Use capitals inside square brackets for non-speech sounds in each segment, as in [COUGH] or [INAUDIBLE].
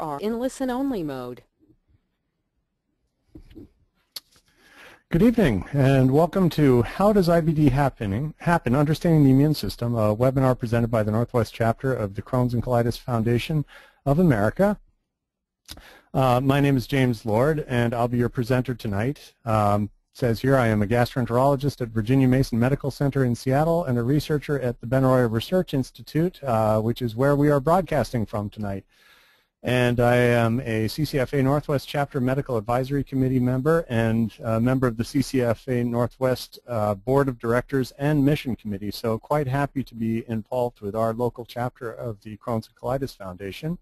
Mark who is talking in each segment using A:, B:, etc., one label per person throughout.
A: are in listen-only mode.
B: Good evening and welcome to How Does IBD Happening, Happen? Understanding the Immune System, a webinar presented by the Northwest Chapter of the Crohn's and Colitis Foundation of America. Uh, my name is James Lord and I'll be your presenter tonight. Um, says here I am a gastroenterologist at Virginia Mason Medical Center in Seattle and a researcher at the Ben Benaroya Research Institute, uh, which is where we are broadcasting from tonight and I am a CCFA Northwest Chapter Medical Advisory Committee member and a member of the CCFA Northwest uh, Board of Directors and Mission Committee, so quite happy to be involved with our local chapter of the Crohn's and Colitis Foundation,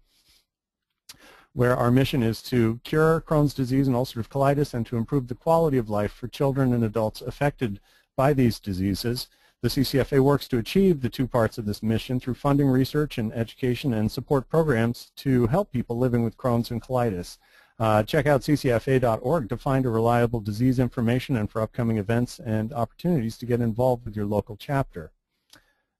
B: where our mission is to cure Crohn's disease and ulcerative colitis and to improve the quality of life for children and adults affected by these diseases the CCFA works to achieve the two parts of this mission through funding research and education and support programs to help people living with Crohn's and colitis. Uh, check out ccfa.org to find a reliable disease information and for upcoming events and opportunities to get involved with your local chapter.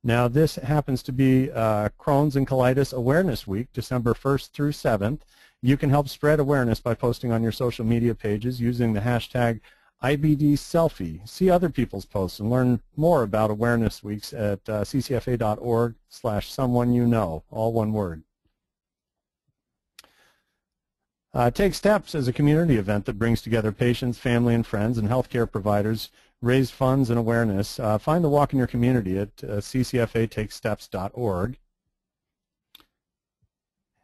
B: Now this happens to be uh, Crohn's and Colitis Awareness Week, December 1st through 7th. You can help spread awareness by posting on your social media pages using the hashtag IBD Selfie. See other people's posts and learn more about Awareness Weeks at uh, ccfa.org slash someone you know, all one word. Uh, Take Steps is a community event that brings together patients, family, and friends, and healthcare providers, raise funds and awareness. Uh, find the walk in your community at uh, ccfatakesteps.org.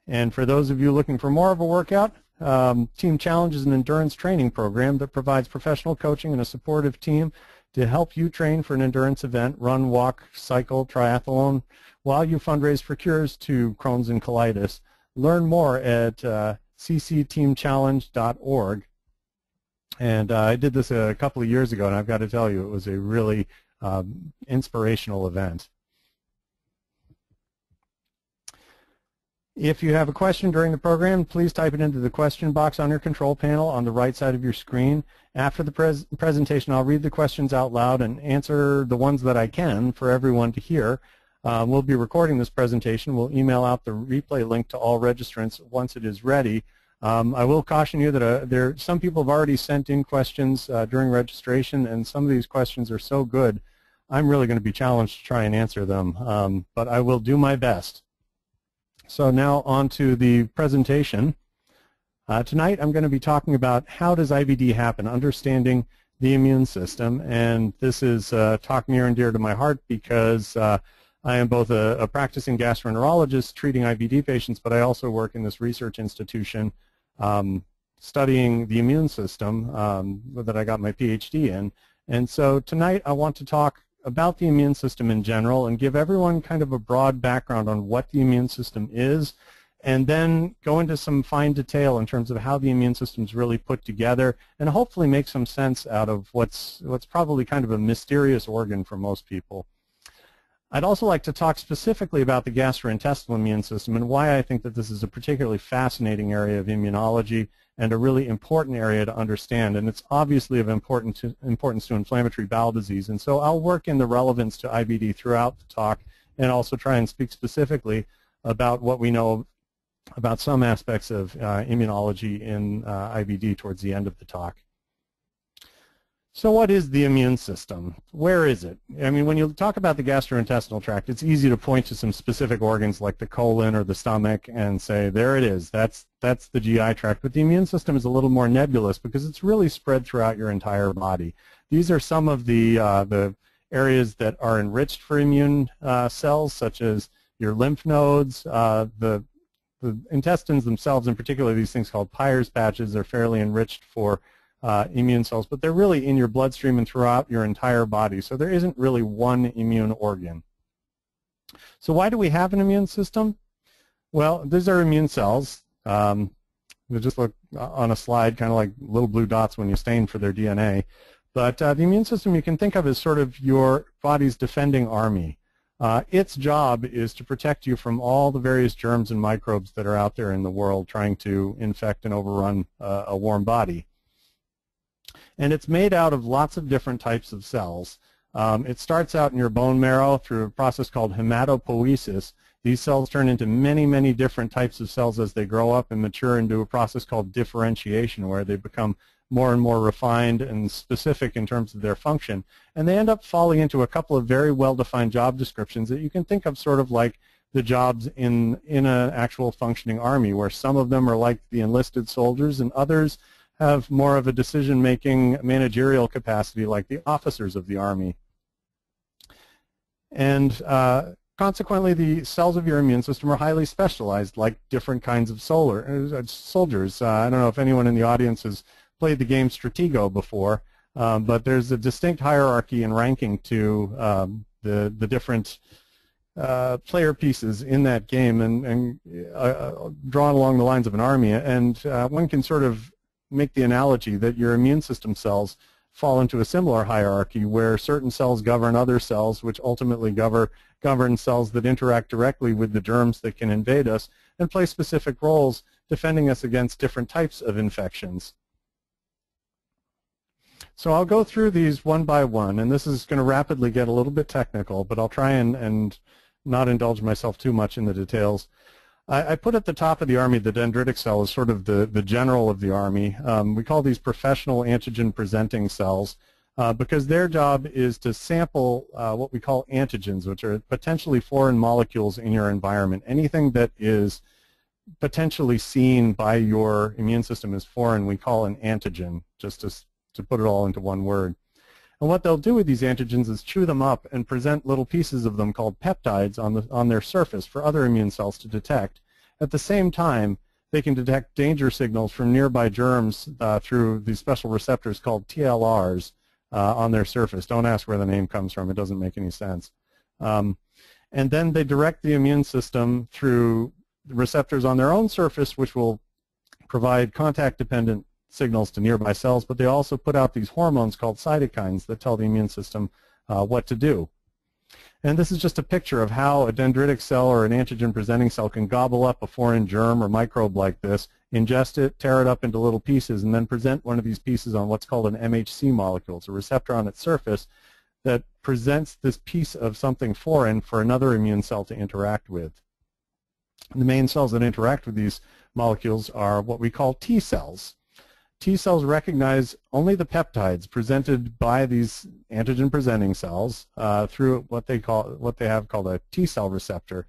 B: And for those of you looking for more of a workout, um, team Challenge is an endurance training program that provides professional coaching and a supportive team to help you train for an endurance event, run, walk, cycle, triathlon, while you fundraise for cures to Crohn's and colitis. Learn more at uh, ccteamchallenge.org. And uh, I did this a couple of years ago, and I've got to tell you, it was a really um, inspirational event. If you have a question during the program, please type it into the question box on your control panel on the right side of your screen. After the pres presentation, I'll read the questions out loud and answer the ones that I can for everyone to hear. Uh, we'll be recording this presentation. We'll email out the replay link to all registrants once it is ready. Um, I will caution you that uh, there some people have already sent in questions uh, during registration, and some of these questions are so good, I'm really going to be challenged to try and answer them, um, but I will do my best. So now on to the presentation. Uh, tonight I'm going to be talking about how does IBD happen, understanding the immune system, and this is uh, talk near and dear to my heart because uh, I am both a, a, practicing gastroenterologist treating IBD patients, but I also work in this research institution um, studying the immune system um, that I got my PhD in. And so tonight I want to talk about the immune system in general and give everyone kind of a broad background on what the immune system is and then go into some fine detail in terms of how the immune system is really put together and hopefully make some sense out of what's, what's probably kind of a mysterious organ for most people. I'd also like to talk specifically about the gastrointestinal immune system and why I think that this is a particularly fascinating area of immunology and a really important area to understand. And it's obviously of important to, importance to inflammatory bowel disease. And so I'll work in the relevance to IBD throughout the talk and also try and speak specifically about what we know about some aspects of uh, immunology in uh, IBD towards the end of the talk. So what is the immune system? Where is it? I mean, when you talk about the gastrointestinal tract, it's easy to point to some specific organs like the colon or the stomach and say, there it is, that's, that's the GI tract. But the immune system is a little more nebulous because it's really spread throughout your entire body. These are some of the, uh, the areas that are enriched for immune uh, cells, such as your lymph nodes, uh, the, the intestines themselves, in particular these things called Peyer's patches, are fairly enriched for uh, immune cells, but they're really in your bloodstream and throughout your entire body. So there isn't really one immune organ. So why do we have an immune system? Well, these are immune cells. Um, they just look on a slide kind of like little blue dots when you stain for their DNA. But uh, the immune system you can think of as sort of your body's defending army. Uh, its job is to protect you from all the various germs and microbes that are out there in the world trying to infect and overrun uh, a warm body. And it's made out of lots of different types of cells. Um, it starts out in your bone marrow through a process called hematopoiesis, These cells turn into many, many different types of cells as they grow up and mature into a process called differentiation where they become more and more refined and specific in terms of their function. And they end up falling into a couple of very well-defined job descriptions that you can think of sort of like the jobs in, in an actual functioning army, where some of them are like the enlisted soldiers and others have more of a decision-making managerial capacity like the officers of the army. And uh, consequently, the cells of your immune system are highly specialized, like different kinds of solar, uh, soldiers. Uh, I don't know if anyone in the audience has played the game Stratego before, um, but there's a distinct hierarchy and ranking to um, the, the different uh, player pieces in that game and, and uh, uh, drawn along the lines of an army. And uh, one can sort of make the analogy that your immune system cells fall into a similar hierarchy where certain cells govern other cells which ultimately govern, govern cells that interact directly with the germs that can invade us and play specific roles defending us against different types of infections. So I'll go through these one by one, and this is going to rapidly get a little bit technical, but I'll try and, and not indulge myself too much in the details. I, I put at the top of the Army the dendritic cell as sort of the, the general of the Army. Um, we call these professional antigen-presenting cells uh, because their job is to sample uh, what we call antigens, which are potentially foreign molecules in your environment. Anything that is potentially seen by your immune system as foreign we call an antigen, just to to put it all into one word. And what they'll do with these antigens is chew them up and present little pieces of them called peptides on, the, on their surface for other immune cells to detect. At the same time, they can detect danger signals from nearby germs uh, through these special receptors called TLRs uh, on their surface. Don't ask where the name comes from. It doesn't make any sense. Um, and then they direct the immune system through receptors on their own surface, which will provide contact-dependent signals to nearby cells, but they also put out these hormones called cytokines that tell the immune system uh, what to do. And this is just a picture of how a dendritic cell or an antigen-presenting cell can gobble up a foreign germ or microbe like this, ingest it, tear it up into little pieces, and then present one of these pieces on what's called an MHC molecule. It's a receptor on its surface that presents this piece of something foreign for another immune cell to interact with. And the main cells that interact with these molecules are what we call T cells. T cells recognize only the peptides presented by these antigen-presenting cells uh, through what they call what they have called a T cell receptor.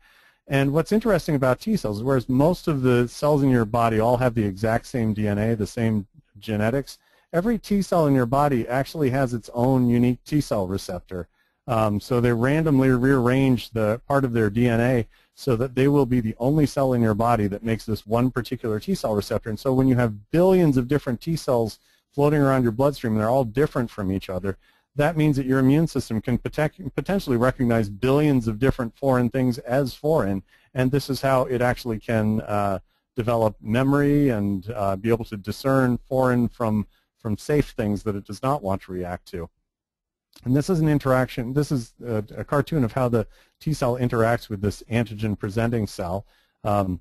B: And what's interesting about T cells is whereas most of the cells in your body all have the exact same DNA, the same genetics, every T cell in your body actually has its own unique T cell receptor. Um, so they randomly rearrange the part of their DNA so that they will be the only cell in your body that makes this one particular T cell receptor. And so when you have billions of different T cells floating around your bloodstream and they're all different from each other, that means that your immune system can potentially recognize billions of different foreign things as foreign, and this is how it actually can uh, develop memory and uh, be able to discern foreign from, from safe things that it does not want to react to. And this is an interaction, this is a, a, cartoon of how the T cell interacts with this antigen presenting cell. Um,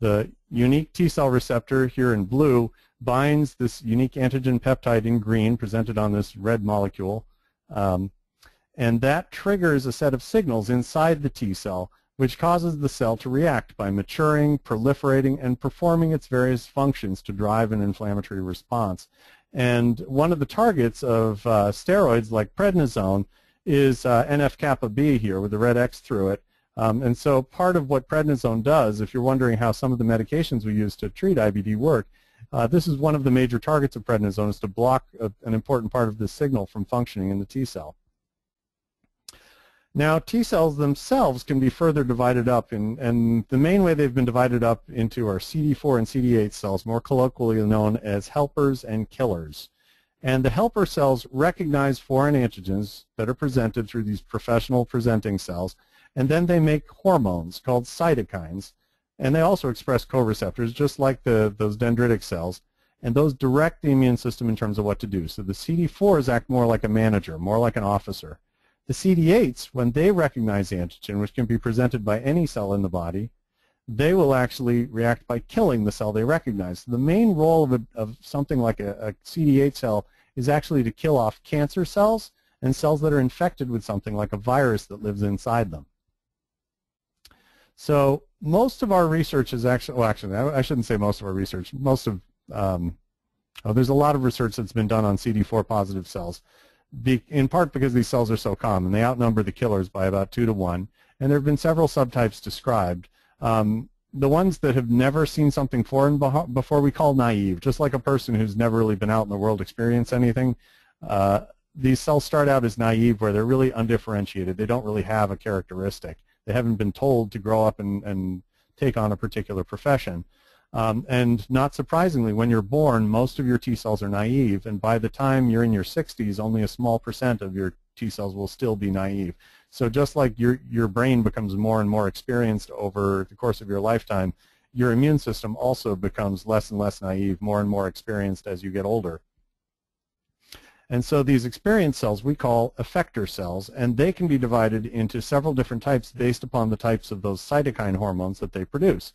B: the unique T cell receptor here in blue binds this unique antigen peptide in green presented on this red molecule. Um, and that triggers a set of signals inside the T cell which causes the cell to react by maturing, proliferating, and performing its various functions to drive an inflammatory response. And one of the targets of uh, steroids like prednisone is uh, NF-kappa B here with the red X through it. Um, and so part of what prednisone does, if you're wondering how some of the medications we use to treat IBD work, uh, this is one of the major targets of prednisone is to block a, an important part of the signal from functioning in the T cell. Now, T cells themselves can be further divided up, in, and the main way they've been divided up into are CD4 and CD8 cells, more colloquially known as helpers and killers. And the helper cells recognize foreign antigens that are presented through these professional presenting cells, and then they make hormones called cytokines, and they also express co-receptors, just like the, those dendritic cells, and those direct the immune system in terms of what to do. So the CD4s act more like a manager, more like an officer. The CD8s, when they recognize antigen, which can be presented by any cell in the body, they will actually react by killing the cell they recognize. The main role of, a, of something like a, a CD8 cell is actually to kill off cancer cells and cells that are infected with something like a virus that lives inside them. So most of our research is actually, well actually I, shouldn't say most of our research, most of, um, oh, there's a lot of research that's been done on CD4 positive cells, Be, in part because these cells are so common. They outnumber the killers by about two to one, and there have been several subtypes described. Um, the ones that have never seen something foreign before we call naive, just like a person who's never really been out in the world experience anything. Uh, these cells start out as naive where they're really undifferentiated. They don't really have a characteristic. They haven't been told to grow up and, and take on a particular profession. Um, and not surprisingly, when you're born, most of your T cells are naive, and by the time you're in your 60s, only a small percent of your T cells will still be naive. So just like your, your brain becomes more and more experienced over the course of your lifetime, your immune system also becomes less and less naive, more and more experienced as you get older. And so these experienced cells we call effector cells, and they can be divided into several different types based upon the types of those cytokine hormones that they produce.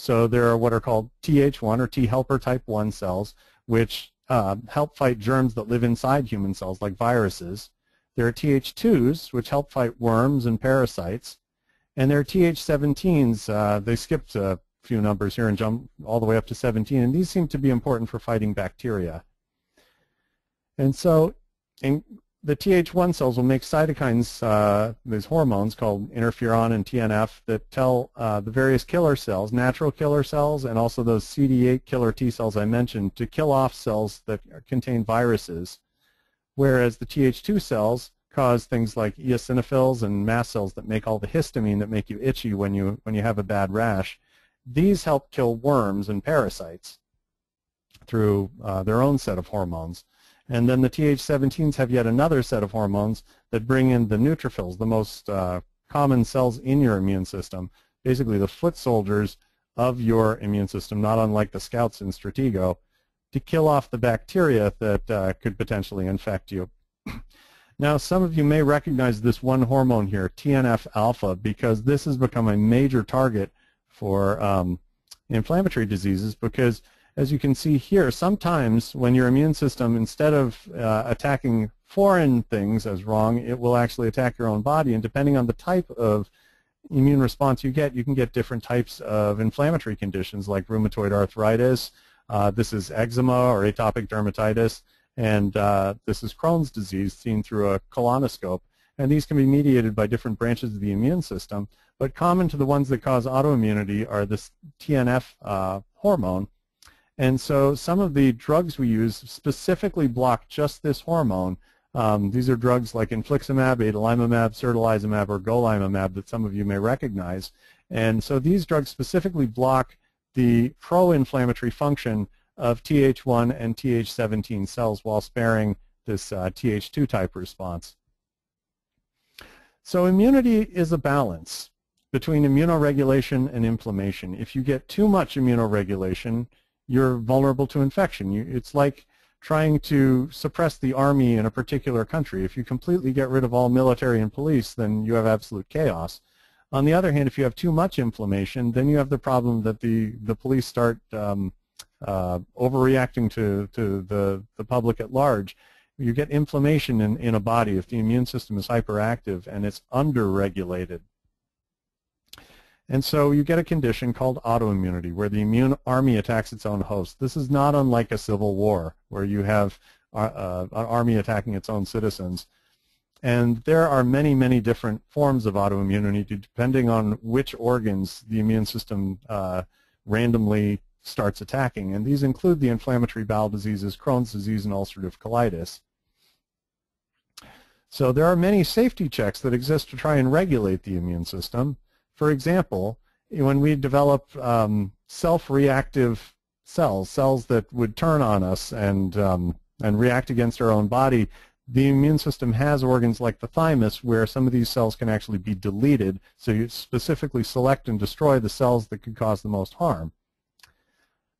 B: So there are what are called Th1 or T helper type 1 cells, which uh, help fight germs that live inside human cells like viruses. There are Th2s, which help fight worms and parasites. And there are Th17s. Uh, they skipped a few numbers here and jumped all the way up to 17, and these seem to be important for fighting bacteria. And so in, the Th1 cells will make cytokines, uh, these hormones called interferon and TNF that tell uh, the various killer cells, natural killer cells, and also those CD8 killer T cells I mentioned, to kill off cells that contain viruses, whereas the Th2 cells cause things like eosinophils and mast cells that make all the histamine that make you itchy when you, when you have a bad rash. These help kill worms and parasites through uh, their own set of hormones. And then the Th17s have yet another set of hormones that bring in the neutrophils, the most uh, common cells in your immune system, basically the foot soldiers of your immune system, not unlike the scouts in Stratego, to kill off the bacteria that uh, could potentially infect you. [CLEARS THROAT] now, some of you may recognize this one hormone here, TNF-alpha, because this has become a major target for um, inflammatory diseases because as you can see here, sometimes when your immune system, instead of uh, attacking foreign things as wrong, it will actually attack your own body. And depending on the type of immune response you get, you can get different types of inflammatory conditions like rheumatoid arthritis. Uh, this is eczema or atopic dermatitis. And uh, this is Crohn's disease seen through a colonoscope. And these can be mediated by different branches of the immune system. But common to the ones that cause autoimmunity are this TNF uh, hormone, and so some of the drugs we use specifically block just this hormone. Um, these are drugs like infliximab, adalimumab, certolizumab, or golimumab that some of you may recognize. And so these drugs specifically block the pro-inflammatory function of Th1 and Th17 cells while sparing this uh, Th2 type response. So immunity is a balance between immunoregulation and inflammation. If you get too much immunoregulation, you're vulnerable to infection. You, it's like trying to suppress the army in a particular country. If you completely get rid of all military and police, then you have absolute chaos. On the other hand, if you have too much inflammation, then you have the problem that the, the police start um, uh, overreacting to, to the, the public at large. You get inflammation in, in a body if the immune system is hyperactive and it's under-regulated. And so you get a condition called autoimmunity, where the immune army attacks its own host. This is not unlike a civil war, where you have uh, uh, an army attacking its own citizens. And there are many, many different forms of autoimmunity depending on which organs the immune system uh, randomly starts attacking. And these include the inflammatory bowel diseases, Crohn's disease, and ulcerative colitis. So there are many safety checks that exist to try and regulate the immune system. For example, when we develop um, self-reactive cells, cells that would turn on us and, um, and react against our own body, the immune system has organs like the thymus where some of these cells can actually be deleted, so you specifically select and destroy the cells that could cause the most harm.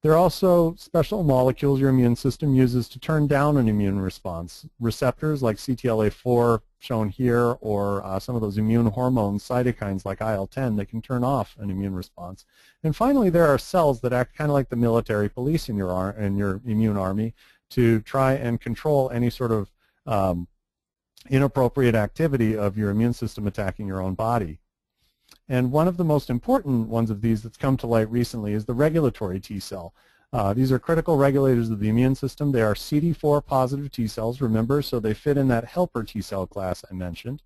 B: There are also special molecules your immune system uses to turn down an immune response. Receptors like CTLA-4 shown here or uh, some of those immune hormones, cytokines like IL-10 that can turn off an immune response. And finally, there are cells that act kind of like the military police in your, in your immune army to try and control any sort of um, inappropriate activity of your immune system attacking your own body. And one of the most important ones of these that's come to light recently is the regulatory T cell. Uh, these are critical regulators of the immune system. They are CD4 positive T cells, remember, so they fit in that helper T cell class I mentioned.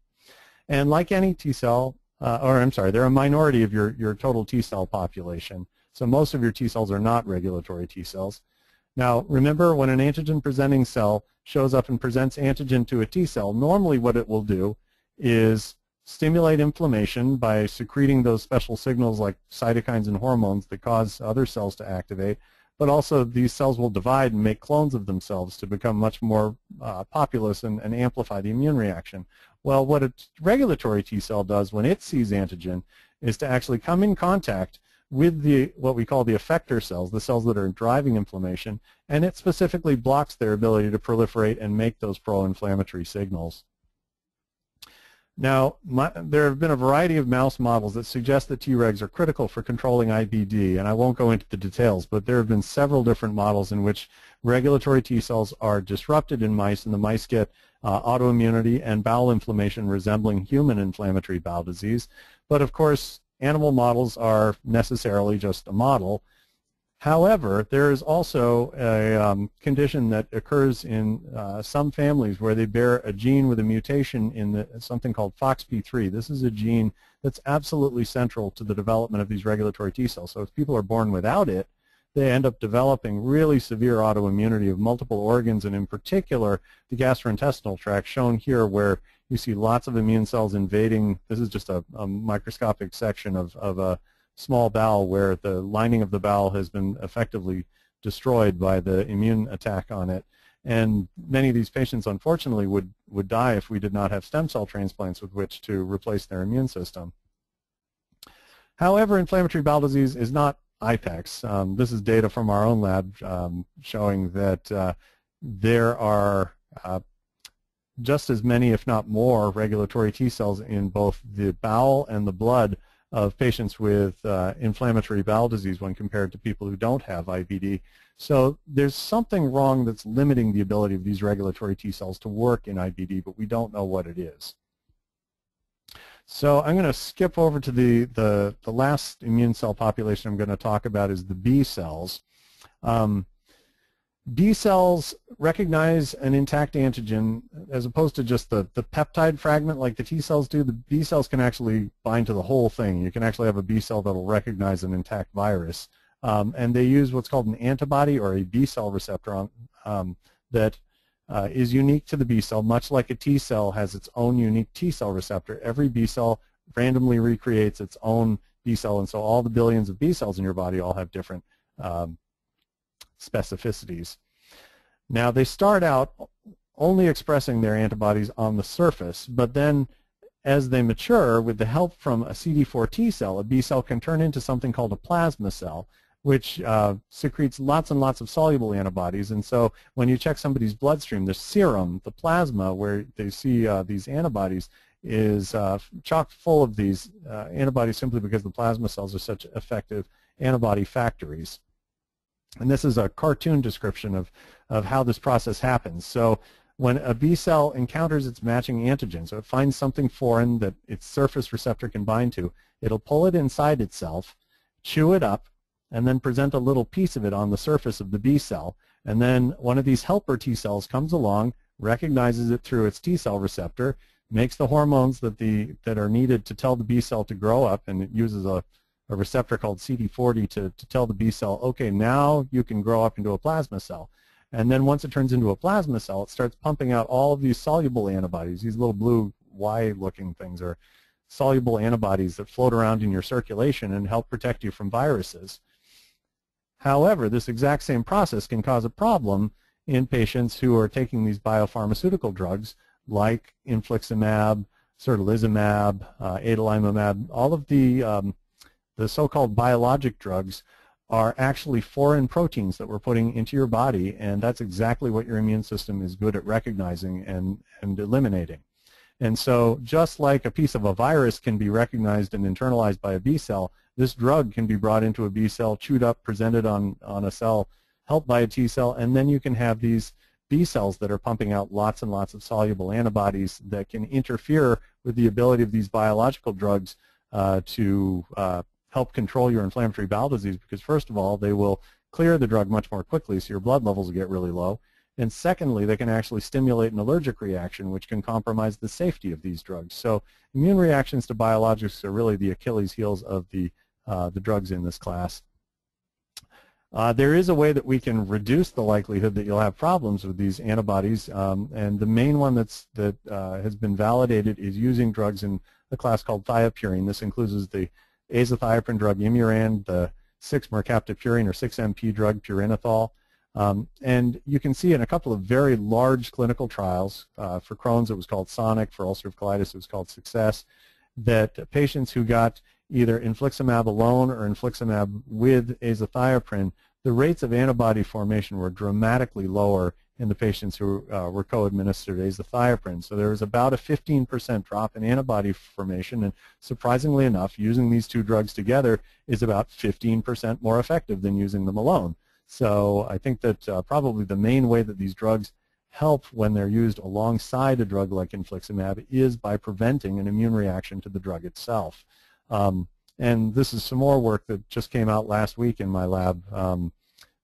B: And like any T cell, uh, or I'm sorry, they're a minority of your, your total T cell population. So most of your T cells are not regulatory T cells. Now, remember, when an antigen-presenting cell shows up and presents antigen to a T cell, normally what it will do is stimulate inflammation by secreting those special signals like cytokines and hormones that cause other cells to activate, but also these cells will divide and make clones of themselves to become much more uh, populous and, and amplify the immune reaction. Well, what a regulatory T cell does when it sees antigen is to actually come in contact with the what we call the effector cells, the cells that are driving inflammation, and it specifically blocks their ability to proliferate and make those pro-inflammatory signals. Now, my, there have been a variety of mouse models that suggest that Tregs are critical for controlling IBD, and I won't go into the details, but there have been several different models in which regulatory T cells are disrupted in mice, and the mice get uh, autoimmunity and bowel inflammation resembling human inflammatory bowel disease. But of course, animal models are necessarily just a model. However, there is also a um, condition that occurs in uh, some families where they bear a gene with a mutation in the, something called FOXP3. This is a gene that's absolutely central to the development of these regulatory T cells. So if people are born without it, they end up developing really severe autoimmunity of multiple organs and in particular the gastrointestinal tract shown here where you see lots of immune cells invading. This is just a, a microscopic section of, of a small bowel where the lining of the bowel has been effectively destroyed by the immune attack on it. And many of these patients, unfortunately, would, would die if we did not have stem cell transplants with which to replace their immune system. However, inflammatory bowel disease is not IPEX. Um, this is data from our own lab um, showing that uh, there are uh, just as many, if not more, regulatory T cells in both the bowel and the blood of patients with uh, inflammatory bowel disease when compared to people who don't have IBD. So there's something wrong that's limiting the ability of these regulatory T cells to work in IBD, but we don't know what it is. So I'm going to skip over to the, the, the last immune cell population I'm going to talk about is the B cells. Um, B cells recognize an intact antigen as opposed to just the, the peptide fragment like the T cells do. The B cells can actually bind to the whole thing. You can actually have a B cell that will recognize an intact virus. Um, and they use what's called an antibody or a B cell receptor on, um, that uh, is unique to the B cell, much like a T cell has its own unique T cell receptor. Every B cell randomly recreates its own B cell, and so all the billions of B cells in your body all have different um, specificities. Now they start out only expressing their antibodies on the surface, but then as they mature, with the help from a CD4 T cell, a B cell can turn into something called a plasma cell, which uh, secretes lots and lots of soluble antibodies. And so when you check somebody's bloodstream, the serum, the plasma, where they see uh, these antibodies, is uh, chock full of these uh, antibodies simply because the plasma cells are such effective antibody factories. And this is a cartoon description of, of how this process happens. So when a B cell encounters its matching antigen, so it finds something foreign that its surface receptor can bind to, it'll pull it inside itself, chew it up, and then present a little piece of it on the surface of the B cell. And then one of these helper T cells comes along, recognizes it through its T cell receptor, makes the hormones that, the, that are needed to tell the B cell to grow up, and it uses a a receptor called CD40 to, to tell the B cell, okay, now you can grow up into a plasma cell. And then once it turns into a plasma cell, it starts pumping out all of these soluble antibodies. These little blue Y-looking things are soluble antibodies that float around in your circulation and help protect you from viruses. However, this exact same process can cause a problem in patients who are taking these biopharmaceutical drugs like infliximab, certolizumab, uh, adalimumab, all of the um, the so-called biologic drugs are actually foreign proteins that we're putting into your body, and that's exactly what your immune system is good at recognizing and, and eliminating. And so just like a piece of a virus can be recognized and internalized by a B cell, this drug can be brought into a B cell, chewed up, presented on, on a cell, helped by a T cell, and then you can have these B cells that are pumping out lots and lots of soluble antibodies that can interfere with the ability of these biological drugs uh, to uh, help control your inflammatory bowel disease because first of all, they will clear the drug much more quickly so your blood levels get really low. And secondly, they can actually stimulate an allergic reaction which can compromise the safety of these drugs. So immune reactions to biologics are really the Achilles heels of the, uh, the drugs in this class. Uh, there is a way that we can reduce the likelihood that you'll have problems with these antibodies, um, and the main one that's, that uh, has been validated is using drugs in a class called thiopurine. This includes the azathioprine drug Imuran, the 6-mercaptopurine or 6-MP drug purinethol, um, and you can see in a couple of very large clinical trials, uh, for Crohn's it was called SONIC, for ulcerative colitis it was called SUCCESS, that patients who got either infliximab alone or infliximab with azathioprine, the rates of antibody formation were dramatically lower in the patients who uh, were co-administered azathioprine. So there was about a 15% drop in antibody formation, and surprisingly enough, using these two drugs together is about 15% more effective than using them alone. So I think that uh, probably the main way that these drugs help when they're used alongside a drug like infliximab is by preventing an immune reaction to the drug itself. Um, and this is some more work that just came out last week in my lab um,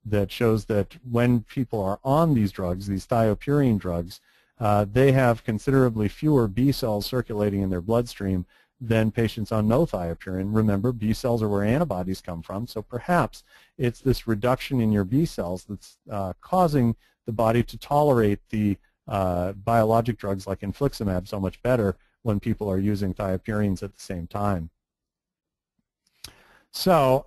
B: that shows that when people are on these drugs, these thiopurine drugs, uh, they have considerably fewer B cells circulating in their bloodstream than patients on no thiopurine. Remember, B cells are where antibodies come from, so perhaps it's this reduction in your B cells that's uh, causing the body to tolerate the uh, biologic drugs like infliximab so much better when people are using thiopurines at the same time. So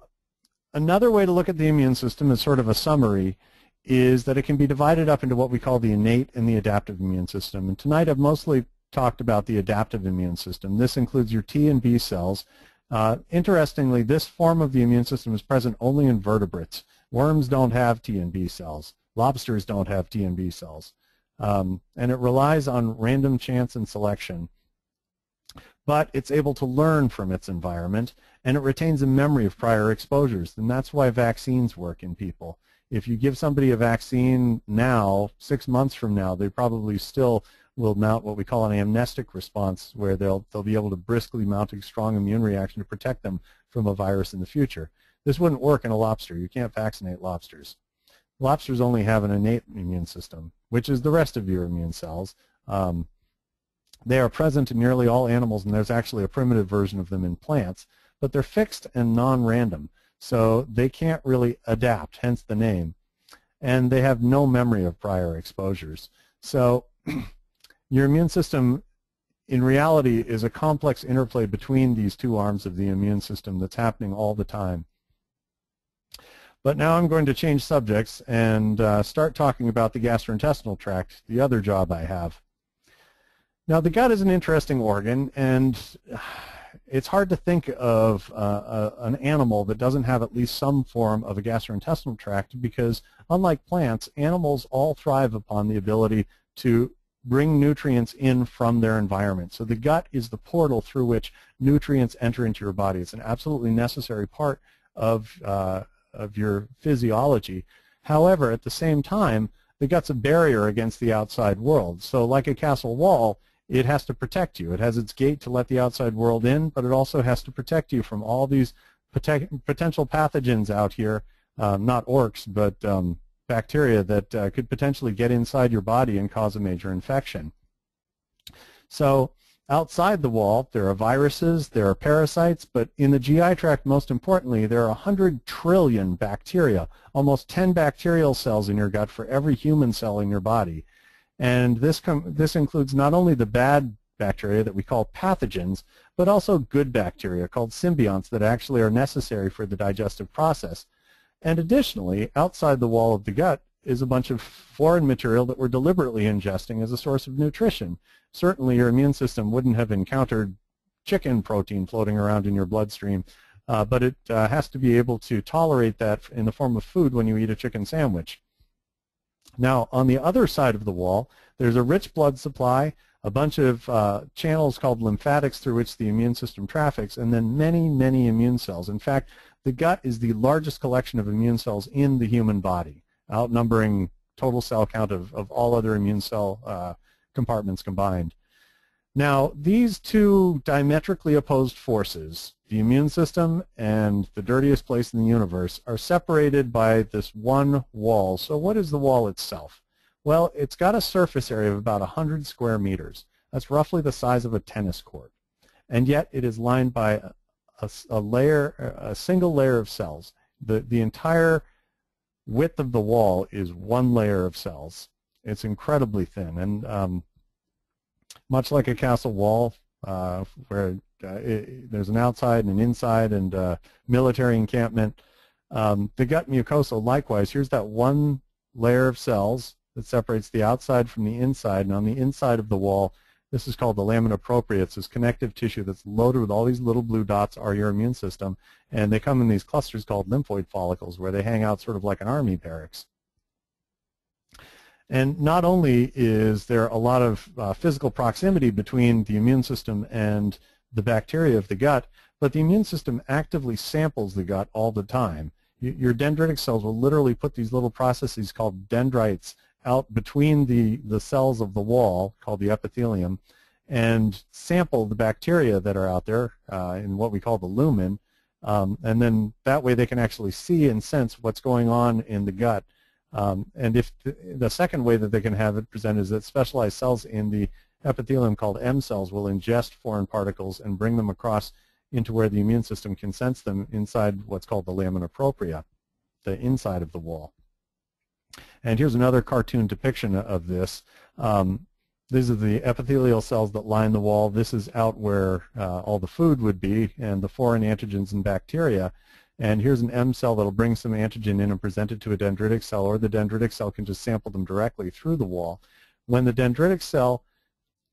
B: another way to look at the immune system as sort of a summary is that it can be divided up into what we call the innate and the adaptive immune system. And tonight I've mostly talked about the adaptive immune system. This includes your T and B cells. Uh, interestingly, this form of the immune system is present only in vertebrates. Worms don't have T and B cells. Lobsters don't have T and B cells. Um, and it relies on random chance and selection but it's able to learn from its environment and it retains a memory of prior exposures. And that's why vaccines work in people. If you give somebody a vaccine now, six months from now, they probably still will mount what we call an amnestic response where they'll, they'll be able to briskly mount a strong immune reaction to protect them from a virus in the future. This wouldn't work in a lobster. You can't vaccinate lobsters. Lobsters only have an innate immune system, which is the rest of your immune cells. Um, they are present in nearly all animals, and there's actually a primitive version of them in plants, but they're fixed and non-random, so they can't really adapt, hence the name. And they have no memory of prior exposures. So [CLEARS THROAT] your immune system, in reality, is a complex interplay between these two arms of the immune system that's happening all the time. But now I'm going to change subjects and uh, start talking about the gastrointestinal tract, the other job I have. Now the gut is an interesting organ and it's hard to think of uh, a, an animal that doesn't have at least some form of a gastrointestinal tract because unlike plants, animals all thrive upon the ability to bring nutrients in from their environment. So the gut is the portal through which nutrients enter into your body. It's an absolutely necessary part of, uh, of your physiology. However, at the same time, the gut's a barrier against the outside world. So like a castle wall, it has to protect you. It has its gate to let the outside world in, but it also has to protect you from all these potential pathogens out here, um, not orcs, but um, bacteria that uh, could potentially get inside your body and cause a major infection. So outside the wall, there are viruses, there are parasites, but in the GI tract, most importantly, there are 100 trillion bacteria, almost 10 bacterial cells in your gut for every human cell in your body. And this, this includes not only the bad bacteria that we call pathogens, but also good bacteria called symbionts that actually are necessary for the digestive process. And additionally, outside the wall of the gut is a bunch of foreign material that we're deliberately ingesting as a source of nutrition. Certainly your immune system wouldn't have encountered chicken protein floating around in your bloodstream, uh, but it uh, has to be able to tolerate that in the form of food when you eat a chicken sandwich. Now, on the other side of the wall, there's a rich blood supply, a bunch of uh, channels called lymphatics through which the immune system traffics, and then many, many immune cells. In fact, the gut is the largest collection of immune cells in the human body, outnumbering total cell count of, of all other immune cell uh, compartments combined. Now, these two diametrically opposed forces, the immune system and the dirtiest place in the universe, are separated by this one wall. So what is the wall itself? Well, it's got a surface area of about 100 square meters. That's roughly the size of a tennis court. And yet it is lined by a, a layer, a single layer of cells. The, the entire width of the wall is one layer of cells. It's incredibly thin. And um, much like a castle wall, uh, where uh, it, there's an outside and an inside and uh, military encampment, um, the gut mucosa likewise, here's that one layer of cells that separates the outside from the inside. And on the inside of the wall, this is called the lamina propria. It's this connective tissue that's loaded with all these little blue dots are your immune system. And they come in these clusters called lymphoid follicles where they hang out sort of like an army barracks. And not only is there a lot of uh, physical proximity between the immune system and the bacteria of the gut, but the immune system actively samples the gut all the time. Your dendritic cells will literally put these little processes called dendrites out between the, the cells of the wall, called the epithelium, and sample the bacteria that are out there uh, in what we call the lumen. Um, and then that way they can actually see and sense what's going on in the gut. Um, and if the, the, second way that they can have it presented is that specialized cells in the epithelium called M cells will ingest foreign particles and bring them across into where the immune system can sense them inside what's called the lamina propria, the inside of the wall. And here's another cartoon depiction of this. Um, these are the epithelial cells that line the wall. This is out where uh, all the food would be and the foreign antigens and bacteria. And here's an M cell that will bring some antigen in and present it to a dendritic cell, or the dendritic cell can just sample them directly through the wall. When the dendritic cell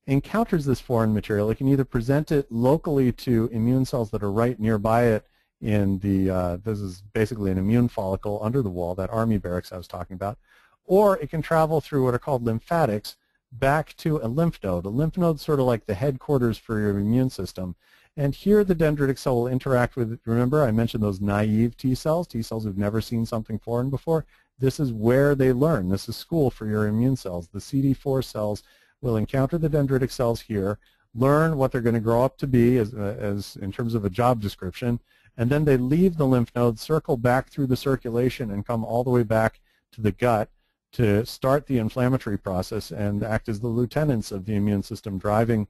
B: encounters this foreign material, it can either present it locally to immune cells that are right nearby it in the, uh, this is basically an immune follicle under the wall, that army barracks I was talking about, or it can travel through what are called lymphatics back to a lymph node. A lymph node is sort of like the headquarters for your immune system. And here the dendritic cell will interact with, remember I mentioned those naive T cells, T cells who've never seen something foreign before. This is where they learn. This is school for your immune cells. The CD4 cells will encounter the dendritic cells here, learn what they're going to grow up to be as, uh, as in terms of a job description, and then they leave the lymph node, circle back through the circulation, and come all the way back to the gut to start the inflammatory process and act as the lieutenants of the immune system, driving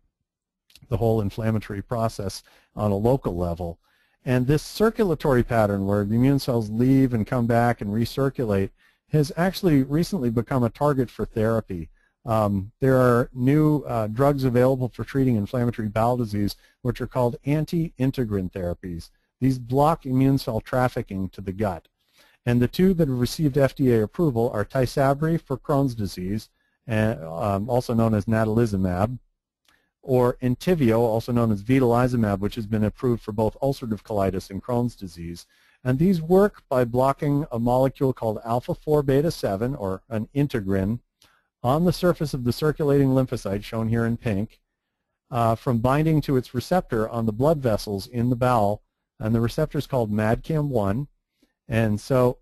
B: the whole inflammatory process on a local level. And this circulatory pattern where the immune cells leave and come back and recirculate has actually recently become a target for therapy. Um, there are new uh, drugs available for treating inflammatory bowel disease which are called anti-integrin therapies. These block immune cell trafficking to the gut. And the two that have received FDA approval are Tysabri for Crohn's disease, and, um, also known as natalizumab, or Entyvio, also known as vedolizumab, which has been approved for both ulcerative colitis and Crohn's disease. And these work by blocking a molecule called alpha-4 beta-7, or an integrin, on the surface of the circulating lymphocyte, shown here in pink, uh, from binding to its receptor on the blood vessels in the bowel, and the receptor is called MADCAM1. And so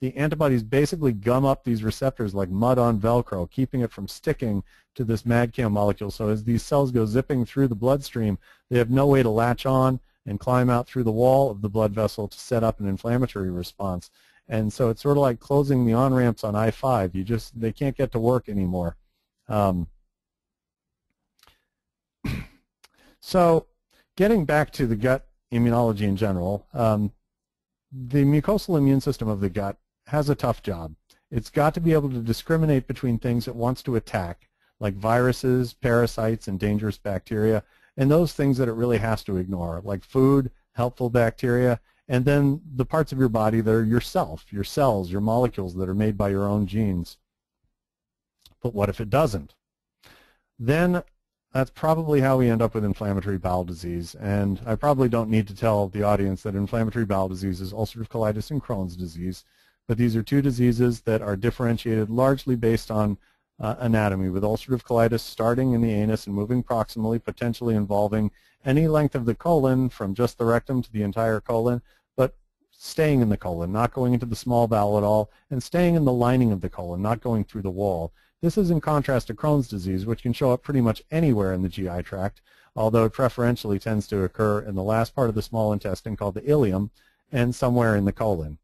B: the antibodies basically gum up these receptors like mud on Velcro, keeping it from sticking to this MADCAM molecule. So as these cells go zipping through the bloodstream, they have no way to latch on and climb out through the wall of the blood vessel to set up an inflammatory response. And so it's sort of like closing the on-ramps on I-5. You just, they can't get to work anymore. Um, [CLEARS THROAT] so getting back to the gut immunology in general, um, the mucosal immune system of the gut has a tough job. It's got to be able to discriminate between things it wants to attack, like viruses, parasites, and dangerous bacteria, and those things that it really has to ignore, like food, helpful bacteria, and then the parts of your body that are yourself, your cells, your molecules that are made by your own genes. But what if it doesn't? Then that's probably how we end up with inflammatory bowel disease. And I probably don't need to tell the audience that inflammatory bowel disease is ulcerative colitis and Crohn's disease. But these are two diseases that are differentiated largely based on uh, anatomy, with ulcerative colitis starting in the anus and moving proximally, potentially involving any length of the colon from just the rectum to the entire colon, staying in the colon, not going into the small bowel at all, and staying in the lining of the colon, not going through the wall. This is in contrast to Crohn's disease, which can show up pretty much anywhere in the GI tract, although it preferentially tends to occur in the last part of the small intestine called the ileum and somewhere in the colon.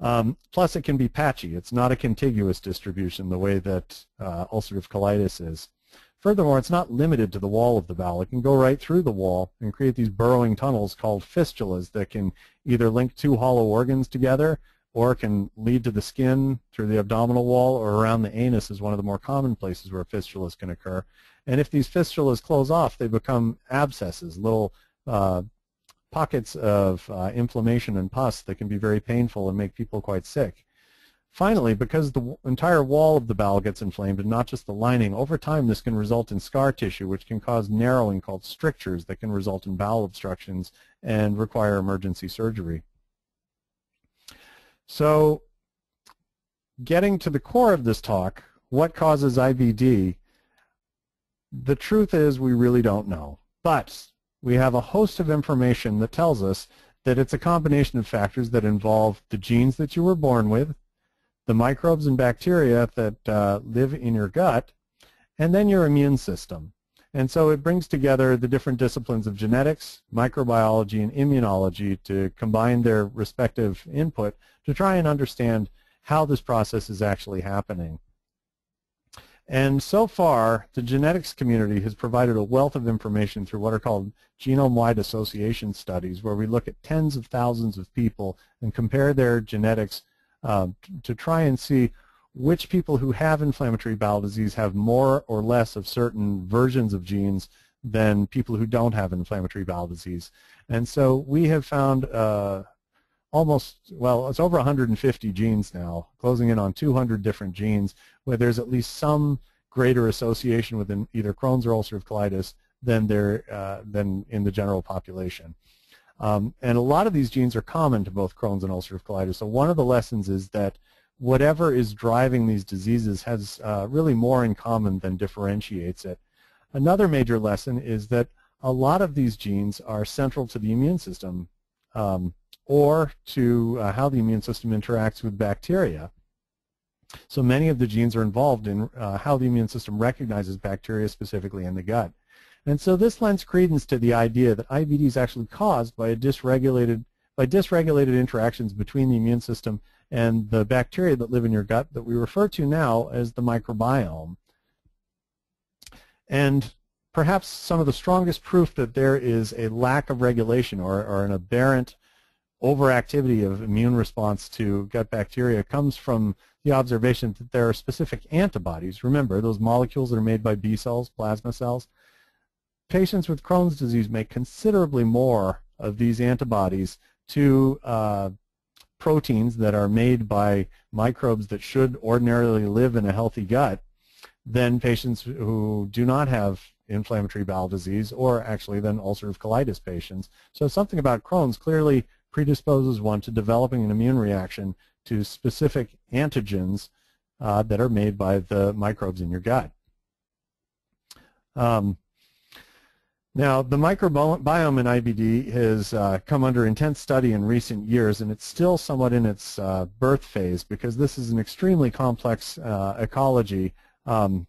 B: Um, plus, it can be patchy. It's not a contiguous distribution the way that uh, ulcerative colitis is. Furthermore, it's not limited to the wall of the bowel. It can go right through the wall and create these burrowing tunnels called fistulas that can either link two hollow organs together or can lead to the skin through the abdominal wall or around the anus is one of the more common places where fistulas can occur. And if these fistulas close off, they become abscesses, little uh, pockets of uh, inflammation and pus that can be very painful and make people quite sick. Finally, because the entire wall of the bowel gets inflamed and not just the lining, over time this can result in scar tissue which can cause narrowing called strictures that can result in bowel obstructions and require emergency surgery. So getting to the core of this talk, what causes IBD, the truth is we really don't know. But we have a host of information that tells us that it's a combination of factors that involve the genes that you were born with, the microbes and bacteria that uh, live in your gut, and then your immune system. And so it brings together the different disciplines of genetics, microbiology, and immunology to combine their respective input to try and understand how this process is actually happening. And so far, the genetics community has provided a wealth of information through what are called genome-wide association studies, where we look at tens of thousands of people and compare their genetics uh, to try and see which people who have inflammatory bowel disease have more or less of certain versions of genes than people who don't have inflammatory bowel disease. And so we have found uh, almost, well, it's over 150 genes now, closing in on 200 different genes, where there's at least some greater association with either Crohn's or ulcerative colitis than, there, uh, than in the general population. Um, and a lot of these genes are common to both Crohn's and ulcerative colitis. So one of the lessons is that whatever is driving these diseases has uh, really more in common than differentiates it. Another major lesson is that a lot of these genes are central to the immune system um, or to uh, how the immune system interacts with bacteria. So many of the genes are involved in uh, how the immune system recognizes bacteria specifically in the gut. And so this lends credence to the idea that IBD is actually caused by a dysregulated by dysregulated interactions between the immune system and the bacteria that live in your gut that we refer to now as the microbiome. And perhaps some of the strongest proof that there is a lack of regulation or, or an aberrant overactivity of immune response to gut bacteria comes from the observation that there are specific antibodies. Remember, those molecules that are made by B cells, plasma cells. Patients with Crohn's disease make considerably more of these antibodies to uh, proteins that are made by microbes that should ordinarily live in a healthy gut than patients who do not have inflammatory bowel disease or actually than ulcerative colitis patients. So something about Crohn's clearly predisposes one to developing an immune reaction to specific antigens uh, that are made by the microbes in your gut. Um, now, the microbiome in IBD has uh, come under intense study in recent years, and it's still somewhat in its uh, birth phase because this is an extremely complex uh, ecology, um,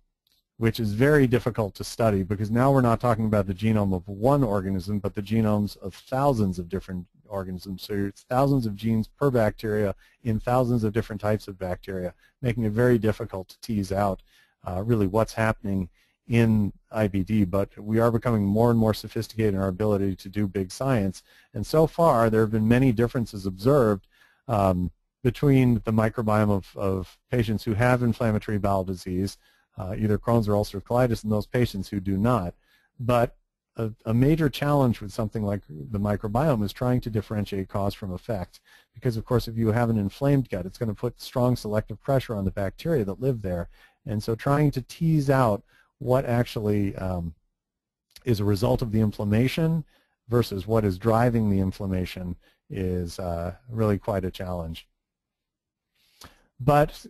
B: which is very difficult to study because now we're not talking about the genome of one organism, but the genomes of thousands of different organisms. So it's thousands of genes per bacteria in thousands of different types of bacteria, making it very difficult to tease out uh, really what's happening in IBD, but we are becoming more and more sophisticated in our ability to do big science. And so far, there have been many differences observed um, between the microbiome of, of, patients who have inflammatory bowel disease, uh, either Crohn's or ulcerative colitis, and those patients who do not. But a, a, major challenge with something like the microbiome is trying to differentiate cause from effect. Because, of course, if you have an inflamed gut, it's going to put strong selective pressure on the bacteria that live there. And so trying to tease out what actually um, is a result of the inflammation versus what is driving the inflammation is uh, really quite a challenge. But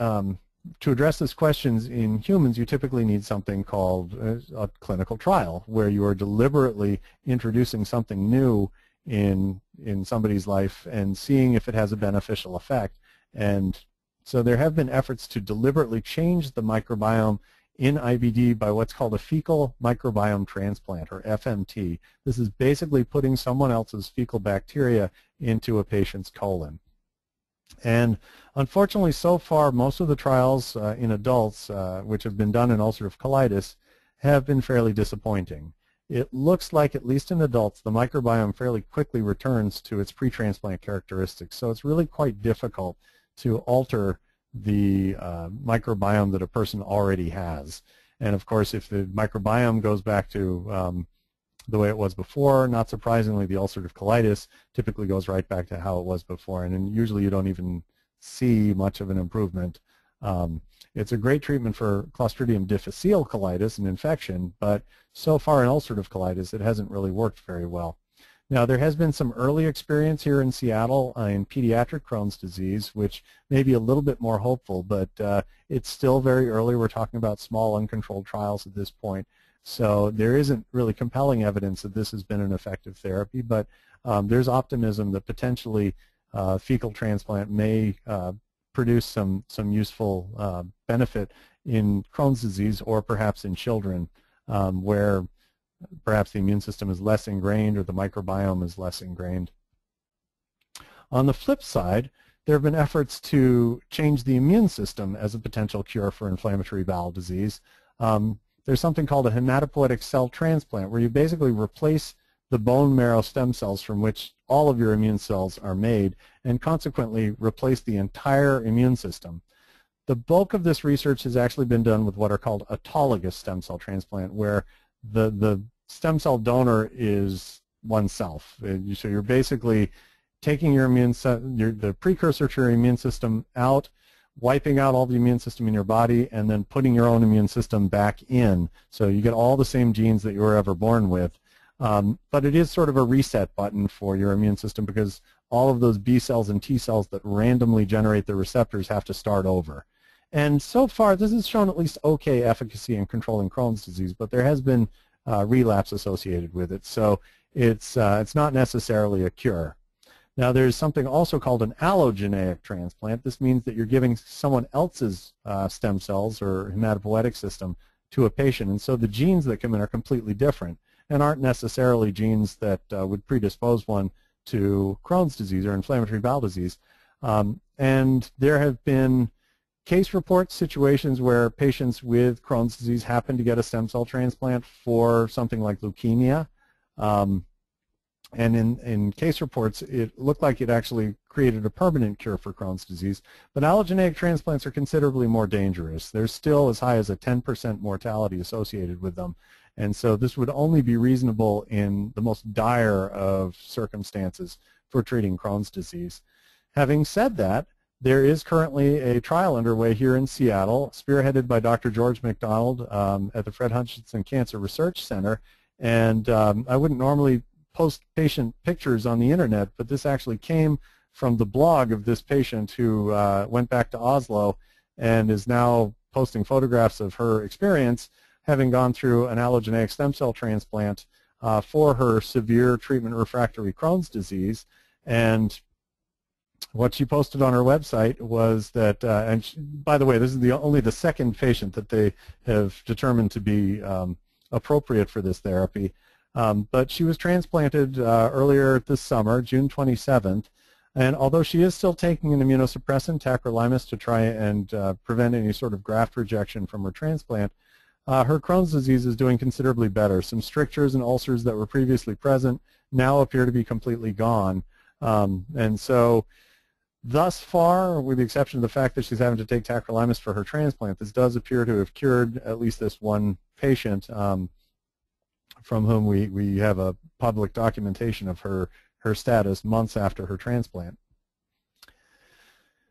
B: um, to address these questions in humans, you typically need something called a, a, clinical trial, where you are deliberately introducing something new in in somebody's life and seeing if it has a beneficial effect. And so there have been efforts to deliberately change the microbiome in IBD by what's called a fecal microbiome transplant, or FMT. This is basically putting someone else's fecal bacteria into a patient's colon. And unfortunately, so far, most of the trials uh, in adults, uh, which have been done in ulcerative colitis, have been fairly disappointing. It looks like, at least in adults, the microbiome fairly quickly returns to its pre-transplant characteristics. So it's really quite difficult to alter the uh, microbiome that a person already has. And of course, if the microbiome goes back to um, the way it was before, not surprisingly, the ulcerative colitis typically goes right back to how it was before. And usually you don't even see much of an improvement. Um, it's a great treatment for Clostridium difficile colitis, an infection, but so far in ulcerative colitis, it hasn't really worked very well. Now, there has been some early experience here in Seattle uh, in pediatric Crohn's disease, which may be a little bit more hopeful, but uh, it's still very early. We're talking about small, uncontrolled trials at this point. So there isn't really compelling evidence that this has been an effective therapy, but um, there's optimism that potentially uh, fecal transplant may uh, produce some, some useful uh, benefit in Crohn's disease or perhaps in children um, where perhaps the immune system is less ingrained or the microbiome is less ingrained. On the flip side, there have been efforts to change the immune system as a potential cure for inflammatory bowel disease. Um, there's something called a hematopoietic cell transplant where you basically replace the bone marrow stem cells from which all of your immune cells are made and consequently replace the entire immune system. The bulk of this research has actually been done with what are called autologous stem cell transplant where the, the stem cell donor is oneself. So you're basically taking your immune your, the precursor to your immune system out, wiping out all the immune system in your body, and then putting your own immune system back in. So you get all the same genes that you were ever born with. Um, but it is sort of a reset button for your immune system because all of those B cells and T cells that randomly generate the receptors have to start over. And so far, this has shown at least okay efficacy in controlling Crohn's disease, but there has been uh, relapse associated with it. So it's, uh, it's not necessarily a cure. Now there's something also called an allogeneic transplant. This means that you're giving someone else's uh, stem cells or hematopoietic system to a patient. And so the genes that come in are completely different and aren't necessarily genes that uh, would predispose one to Crohn's disease or inflammatory bowel disease. Um, and there have been case reports, situations where patients with Crohn's disease happen to get a stem cell transplant for something like leukemia. Um, and in, in case reports, it looked like it actually created a permanent cure for Crohn's disease. But allogeneic transplants are considerably more dangerous. There's still as high as a 10% mortality associated with them. And so this would only be reasonable in the most dire of circumstances for treating Crohn's disease. Having said that, there is currently a trial underway here in Seattle, spearheaded by Dr. George McDonald um, at the Fred Hutchinson Cancer Research Center. And um, I wouldn't normally post patient pictures on the internet, but this actually came from the blog of this patient who uh, went back to Oslo and is now posting photographs of her experience having gone through an allogeneic stem cell transplant uh, for her severe treatment refractory Crohn's disease. And what she posted on her website was that, uh, and she, by the way, this is the only the second patient that they have determined to be um, appropriate for this therapy. Um, but she was transplanted uh, earlier this summer, June 27th, and although she is still taking an immunosuppressant, tacrolimus, to try and uh, prevent any sort of graft rejection from her transplant, uh, her Crohn's disease is doing considerably better. Some strictures and ulcers that were previously present now appear to be completely gone. Um, and so Thus far, with the exception of the fact that she's having to take tacrolimus for her transplant, this does appear to have cured at least this one patient um, from whom we, we have a public documentation of her, her status months after her transplant.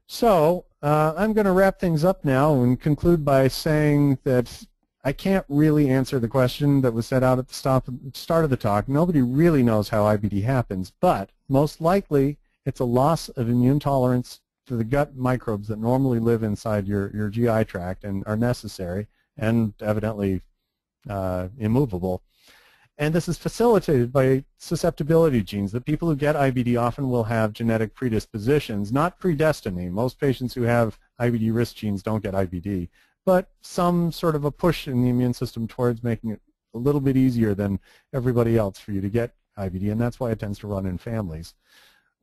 B: So uh, I'm going to wrap things up now and conclude by saying that I can't really answer the question that was set out at the stop, start of the talk. Nobody really knows how IBD happens, but most likely it's a loss of immune tolerance to the gut microbes that normally live inside your, your GI tract and are necessary and evidently uh, immovable. And this is facilitated by susceptibility genes. The people who get IBD often will have genetic predispositions, not predestiny. Most patients who have IBD risk genes don't get IBD, but some sort of a push in the immune system towards making it a little bit easier than everybody else for you to get IBD, and that's why it tends to run in families.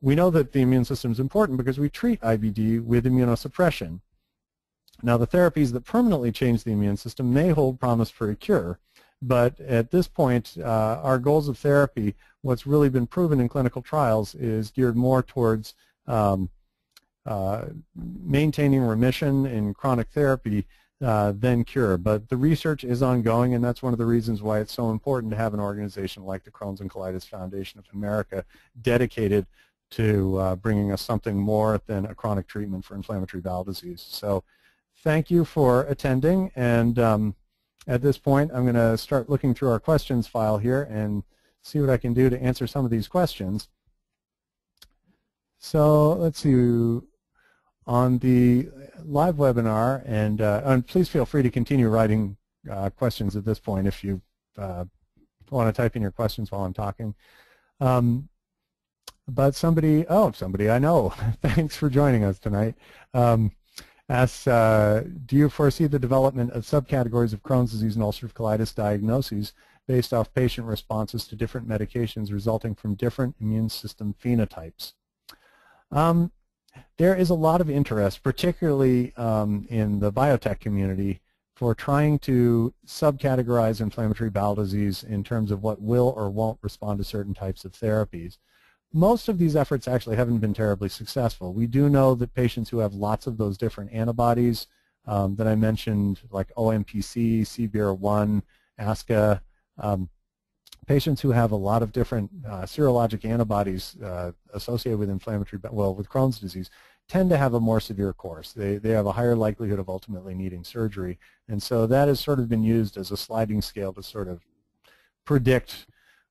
B: We know that the immune system is important because we treat IBD with immunosuppression. Now, the therapies that permanently change the immune system may hold promise for a cure, but at this point, uh, our goals of therapy, what's really been proven in clinical trials, is geared more towards um, uh, maintaining remission in chronic therapy uh, than cure. But the research is ongoing, and that's one of the reasons why it's so important to have an organization like the Crohn's and Colitis Foundation of America dedicated to uh, bringing us something more than a chronic treatment for inflammatory bowel disease. So thank you for attending, and um, at this point I'm going to start looking through our questions file here and see what I can do to answer some of these questions. So let's see, on the live webinar, and, uh, and please feel free to continue writing uh, questions at this point if you uh, want to type in your questions while I'm talking. Um, but somebody, oh, somebody I know, [LAUGHS] thanks for joining us tonight, um, asks, uh, do you foresee the development of subcategories of Crohn's disease and ulcerative colitis diagnoses based off patient responses to different medications resulting from different immune system phenotypes? Um, there is a lot of interest, particularly um, in the biotech community, for trying to subcategorize inflammatory bowel disease in terms of what will or won't respond to certain types of therapies. Most of these efforts actually haven't been terribly successful. We do know that patients who have lots of those different antibodies um, that I mentioned, like OMPC, CBir1, ASCA, um, patients who have a lot of different uh, serologic antibodies uh, associated with inflammatory, well, with Crohn's disease, tend to have a more severe course. They, they have a higher likelihood of ultimately needing surgery. And so that has sort of been used as a sliding scale to sort of predict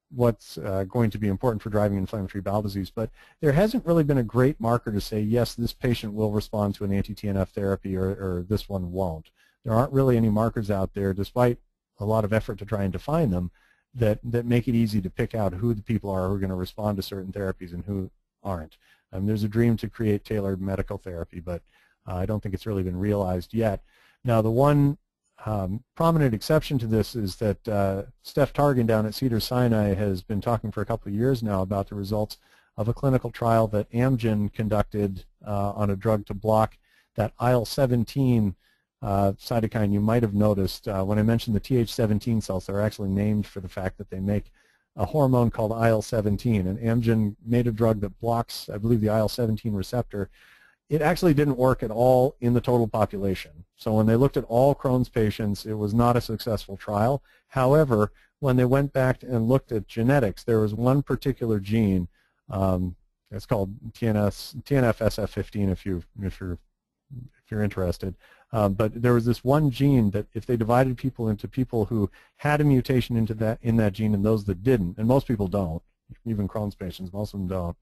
B: what's uh, going to be important for driving inflammatory bowel disease. But there hasn't really been a great marker to say, yes, this patient will respond to an anti-TNF therapy or, or this one won't. There aren't really any markers out there, despite a lot of effort to try and define them, that, that make it easy to pick out who the people are who are going to respond to certain therapies and who aren't. Um, there's a dream to create tailored medical therapy, but uh, I don't think it's really been realized yet. Now, the one um, prominent exception to this is that uh, Steph Targan down at Cedars-Sinai has been talking for a couple of years now about the results of a clinical trial that Amgen conducted uh, on a drug to block that IL-17 uh, cytokine you might have noticed uh, when I mentioned the Th17 cells, they're actually named for the fact that they make a hormone called IL-17. And Amgen made a drug that blocks, I believe, the IL-17 receptor. It actually didn't work at all in the total population. So when they looked at all Crohn's patients, it was not a successful trial. However, when they went back and looked at genetics, there was one particular gene. Um, it's called TNS, TNF-SF15 if you if you're if you're interested. Um, but there was this one gene that if they divided people into people who had a mutation into that in that gene and those that didn't, and most people don't, even Crohn's patients, most of them don't,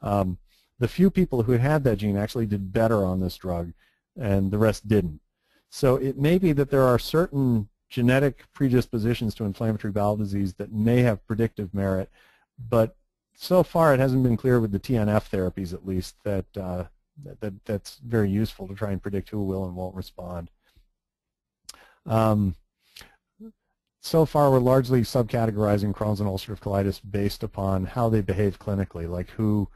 B: um, the few people who had that gene actually did better on this drug and the rest didn't. So it may be that there are certain genetic predispositions to inflammatory bowel disease that may have predictive merit, but so far it hasn't been clear with the TNF therapies at least that uh, that, that, that's very useful to try and predict who will and won't respond. Um, so far, we're largely subcategorizing Crohn's and ulcerative colitis based upon how they behave clinically, like who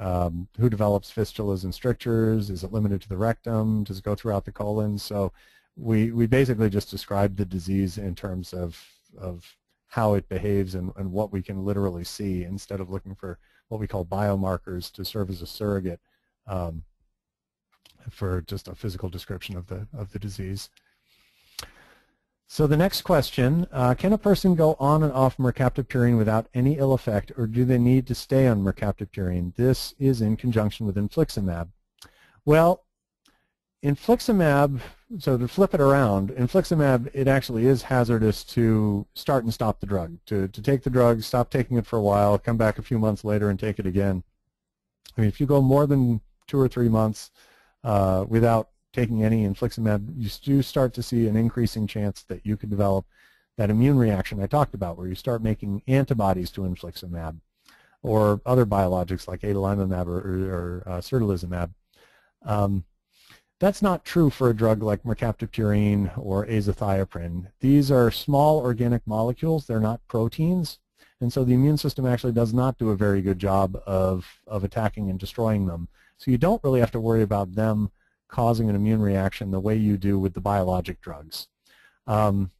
B: um, who develops fistulas and strictures, is it limited to the rectum, does it go throughout the colon? So we, we basically just described the disease in terms of, of how it behaves and, and what we can literally see instead of looking for what we call biomarkers to serve as a surrogate um, for just a physical description of the, of the disease. So the next question, uh, can a person go on and off mercaptopurine without any ill effect, or do they need to stay on mercaptopurine? This is in conjunction with infliximab. Well, infliximab, so to flip it around, infliximab, it actually is hazardous to start and stop the drug, to, to take the drug, stop taking it for a while, come back a few months later and take it again. I mean, if you go more than two or three months uh, without taking any infliximab, you do start to see an increasing chance that you could develop that immune reaction I talked about, where you start making antibodies to infliximab or other biologics like adalimumab or, or, or uh, certolizumab. Um, That's not true for a drug like mercaptopurine or azathioprine. These are small organic molecules. They're not proteins. And so the immune system actually does not do a very good job of, of attacking and destroying them. So you don't really have to worry about them causing an immune reaction the way you do with the biologic drugs. Um,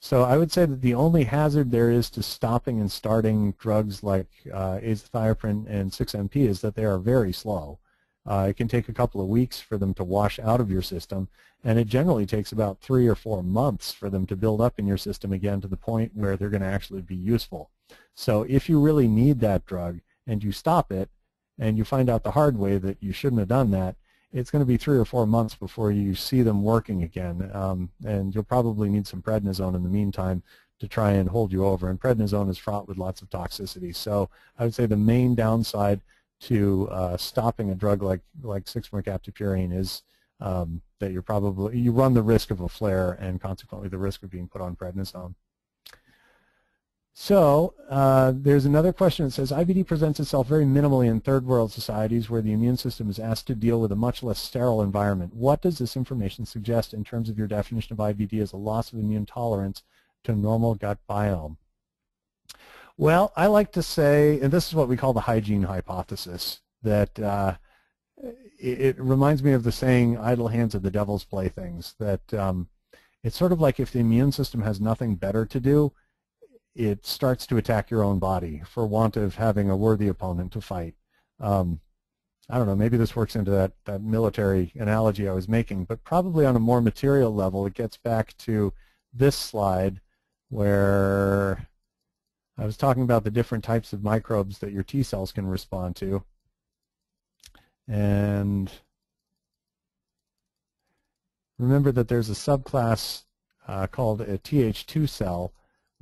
B: so I would say that the only hazard there is to stopping and starting drugs like uh, azathioprine and 6-MP is that they are very slow. Uh, it can take a couple of weeks for them to wash out of your system, and it generally takes about three or four months for them to build up in your system again to the point where they're going to actually be useful. So if you really need that drug and you stop it, and you find out the hard way that you shouldn't have done that, it's going to be three or four months before you see them working again. Um, and you'll probably need some prednisone in the meantime to try and hold you over. And prednisone is fraught with lots of toxicity. So I would say the main downside to uh, stopping a drug like like 6-mercaptopurine is um, that you're probably you run the risk of a flare and consequently the risk of being put on prednisone. So uh, there's another question that says IBD presents itself very minimally in third world societies where the immune system is asked to deal with a much less sterile environment. What does this information suggest in terms of your definition of IBD as a loss of immune tolerance to normal gut biome? Well, I like to say, and this is what we call the hygiene hypothesis, that uh, it, it, reminds me of the saying, idle hands are the devil's playthings, that um, it's sort of like if the immune system has nothing better to do, it starts to attack your own body for want of having a worthy opponent to fight. Um, I don't know, maybe this works into that, that military analogy I was making, but probably on a more material level, it gets back to this slide where I was talking about the different types of microbes that your T cells can respond to. And remember that there's a subclass uh, called a Th2 cell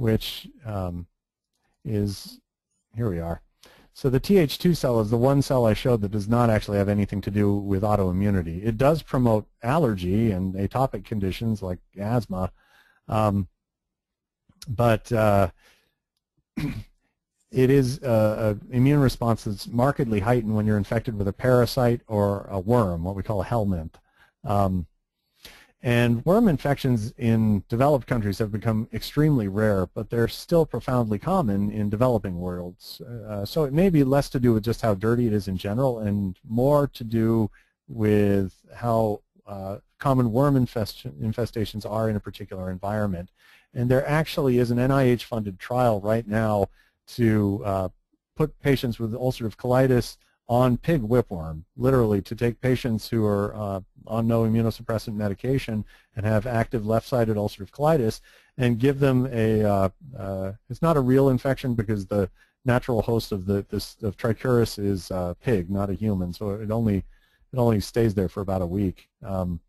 B: which um, is, here we are. So the Th2 cell is the one cell I showed that does not actually have anything to do with autoimmunity. It does promote allergy and atopic conditions like asthma, um, but uh, [CLEARS THROAT] it is an immune response that's markedly heightened when you're infected with a parasite or a worm, what we call a helminth. Um, and worm infections in developed countries have become extremely rare, but they're still profoundly common in developing worlds. Uh, so it may be less to do with just how dirty it is in general and more to do with how uh, common worm infest infestations are in a particular environment. And there actually is an NIH-funded trial right now to uh, put patients with ulcerative colitis on pig whipworm, literally to take patients who are uh, on no immunosuppressant medication and have active left-sided ulcerative colitis and give them a, uh, uh, it's not a real infection because the natural host of the this of trichuris is uh, pig, not a human, so it only it only stays there for about a week. Um,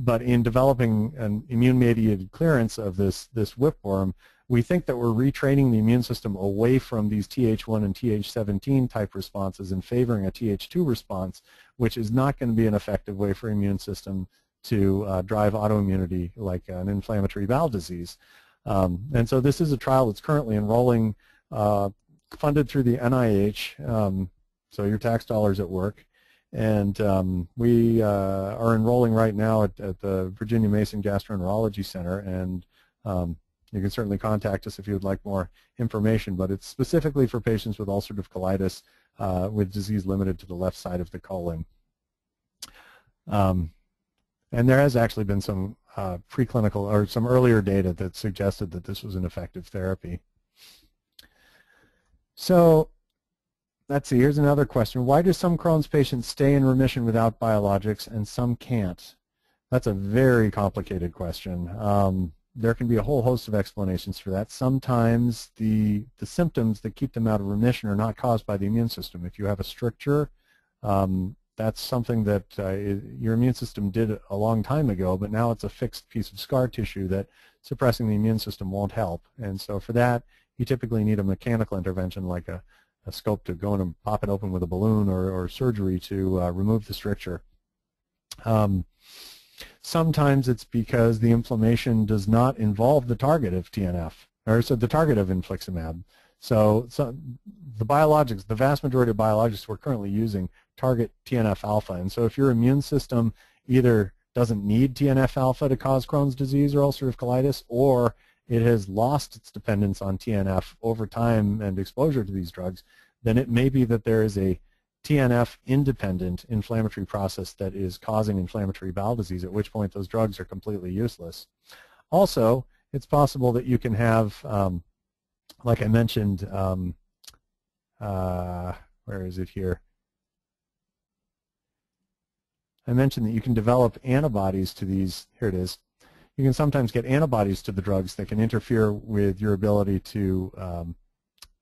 B: but in developing an immune-mediated clearance of this this whipworm, we think that we're retraining the immune system away from these Th1 and Th17 type responses and favoring a Th2 response, which is not going to be an effective way for immune system to uh, drive autoimmunity like an inflammatory bowel disease. Um, and so this is a trial that's currently enrolling, uh, funded through the NIH, um, so your tax dollars at work. And um, we uh, are enrolling right now at, at, the Virginia Mason Gastroenterology Center, and um, you can certainly contact us if you would like more information, but it's specifically for patients with ulcerative colitis uh, with disease limited to the left side of the colon. Um, and there has actually been some uh, preclinical or some earlier data that suggested that this was an effective therapy. So let's see, here's another question. Why do some Crohn's patients stay in remission without biologics and some can't? That's a very complicated question. Um, there can be a whole host of explanations for that. Sometimes the, the symptoms that keep them out of remission are not caused by the immune system. If you have a stricture, um, that's something that uh, your immune system did a long time ago, but now it's a fixed piece of scar tissue that suppressing the immune system won't help. And so for that, you typically need a mechanical intervention like a, a scope to go in and pop it open with a balloon or, or surgery to uh, remove the stricture. Um, Sometimes it's because the inflammation does not involve the target of TNF, or so the target of infliximab. So, so the biologics, the vast majority of biologics we're currently using target TNF-alpha. And so if your immune system either doesn't need TNF-alpha to cause Crohn's disease or ulcerative colitis, or it has lost its dependence on TNF over time and exposure to these drugs, then it may be that there is a TNF-independent inflammatory process that is causing inflammatory bowel disease, at which point those drugs are completely useless. Also, it's possible that you can have, um, like I mentioned, um, uh, where is it here? I mentioned that you can develop antibodies to these, here it is, you can sometimes get antibodies to the drugs that can interfere with your ability to um,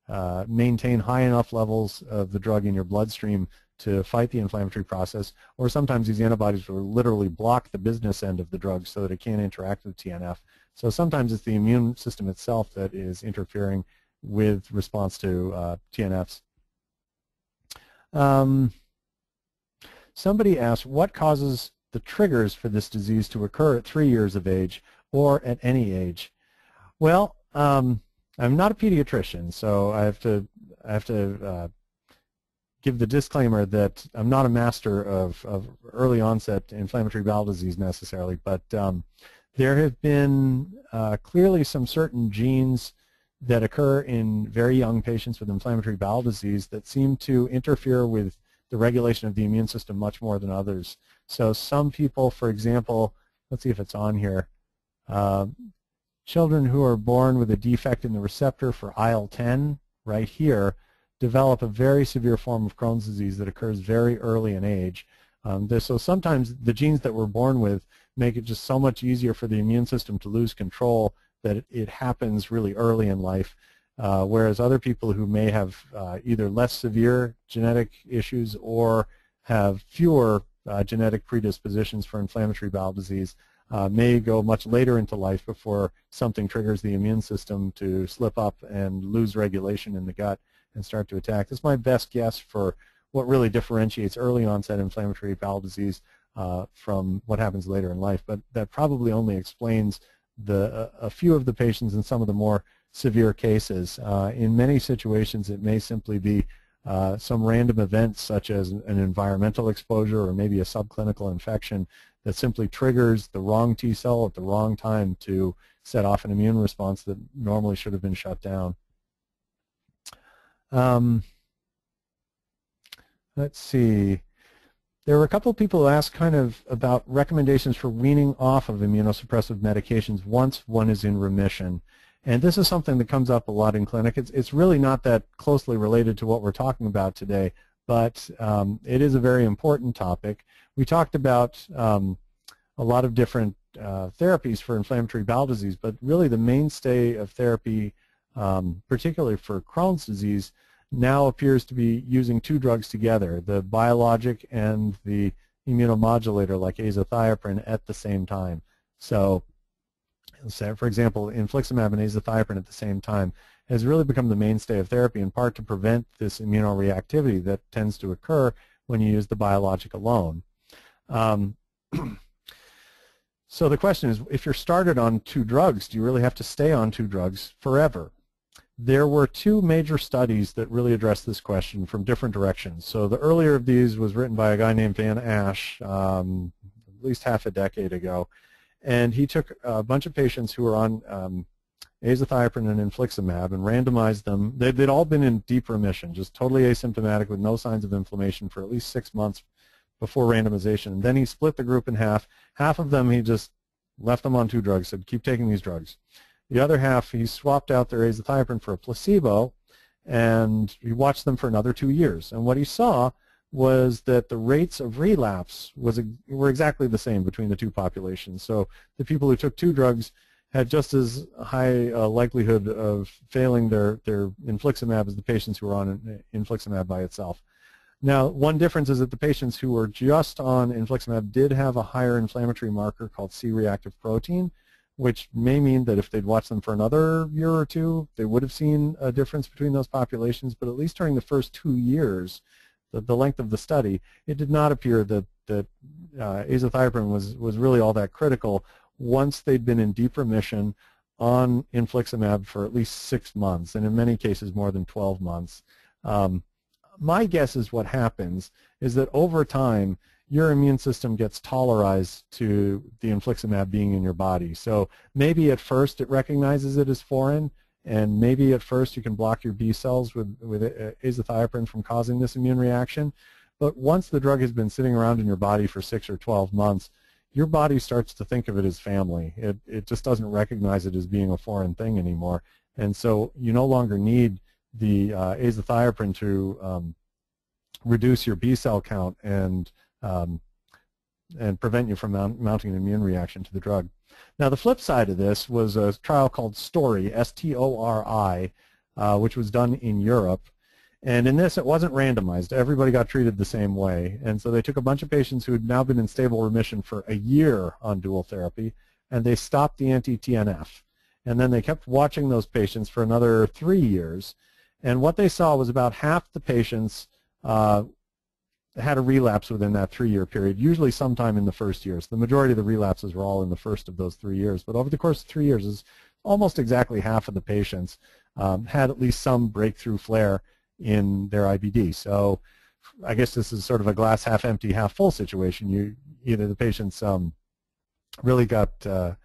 B: uh, maintain high enough levels of the drug in your bloodstream to fight the inflammatory process, or sometimes these antibodies will literally block the business end of the drug so that it can't interact with TNF. So sometimes it's the immune system itself that is interfering with response to uh, TNFs. Um, somebody asked, what causes the triggers for this disease to occur at three years of age or at any age? Well, um, I'm not a pediatrician, so I have to I have to uh, give the disclaimer that I'm not a master of, of early onset inflammatory bowel disease necessarily, but um, there have been uh, clearly some certain genes that occur in very young patients with inflammatory bowel disease that seem to interfere with the regulation of the immune system much more than others. So some people, for example, let's see if it's on here, uh, children who are born with a defect in the receptor for IL-10 right here develop a very severe form of Crohn's disease that occurs very early in age. Um, so sometimes the genes that we're born with make it just so much easier for the immune system to lose control that it, happens really early in life. Uh, whereas other people who may have uh, either less severe genetic issues or have fewer uh, genetic predispositions for inflammatory bowel disease uh, may go much later into life before something triggers the immune system to slip up and lose regulation in the gut and start to attack. This is my best guess for what really differentiates early onset inflammatory bowel disease uh, from what happens later in life, but that probably only explains the a few of the patients in some of the more severe cases. Uh, in many situations, it may simply be uh, some random events such as an environmental exposure or maybe a subclinical infection that simply triggers the wrong T cell at the wrong time to set off an immune response that normally should have been shut down. Um, let's see. There were a couple of people who asked kind of about recommendations for weaning off of immunosuppressive medications once one is in remission. And this is something that comes up a lot in clinic. It's, it's really not that closely related to what we're talking about today, but um, it is a very important topic. We talked about um, a lot of different uh, therapies for inflammatory bowel disease, but really the mainstay of therapy, um, particularly for Crohn's disease, now appears to be using two drugs together, the biologic and the immunomodulator like azathioprine at the same time. So for example, infliximab and azathioprine at the same time has really become the mainstay of therapy in part to prevent this immunoreactivity that tends to occur when you use the biologic alone. Um, [CLEARS THROAT] so the question is, if you're started on two drugs, do you really have to stay on two drugs forever? There were two major studies that really addressed this question from different directions. So the earlier of these was written by a guy named Van Assche um, at least half a decade ago. And he took a bunch of patients who were on um, azathioprine and infliximab and randomized them. They'd, they'd all been in deep remission, just totally asymptomatic with no signs of inflammation for at least six months before randomization. And then he split the group in half. Half of them he just left them on two drugs, said keep taking these drugs. The other half he swapped out their azathioprine for a placebo and he watched them for another two years. And what he saw was that the rates of relapse was were exactly the same between the two populations. So the people who took two drugs had just as high a likelihood of failing their, their infliximab as the patients who were on infliximab by itself. Now, one difference is that the patients who were just on infliximab did have a higher inflammatory marker called C-reactive protein, which may mean that if they'd watched them for another year or two, they would have seen a difference between those populations, but at least during the first two years, the, the length of the study, it did not appear that, that uh, azathioprine was, was really all that critical once they'd been in deep remission on infliximab for at least six months, and in many cases more than 12 months. Um, my guess is what happens is that over time your immune system gets tolerized to the infliximab being in your body. So maybe at first it recognizes it as foreign, and maybe at first you can block your B cells with, with azathioprine from causing this immune reaction. But once the drug has been sitting around in your body for 6 or 12 months, your body starts to think of it as family. It, it just doesn't recognize it as being a foreign thing anymore. And so you no longer need the uh, azathioprine to um, reduce your B cell count and um, and prevent you from mount, mounting an immune reaction to the drug. Now the flip side of this was a trial called STORI, S-T-O-R-I, uh, which was done in Europe. And in this, it wasn't randomized. Everybody got treated the same way. And so they took a bunch of patients who had now been in stable remission for a year on dual therapy, and they stopped the anti-TNF. And then they kept watching those patients for another three years. And what they saw was about half the patients uh, had a relapse within that three-year period, usually sometime in the first years. The majority of the relapses were all in the first of those three years. But over the course of three years, almost exactly half of the patients um, had at least some breakthrough flare in their IBD. So I guess this is sort of a glass half empty, half full situation. You Either the patients um, really got, uh,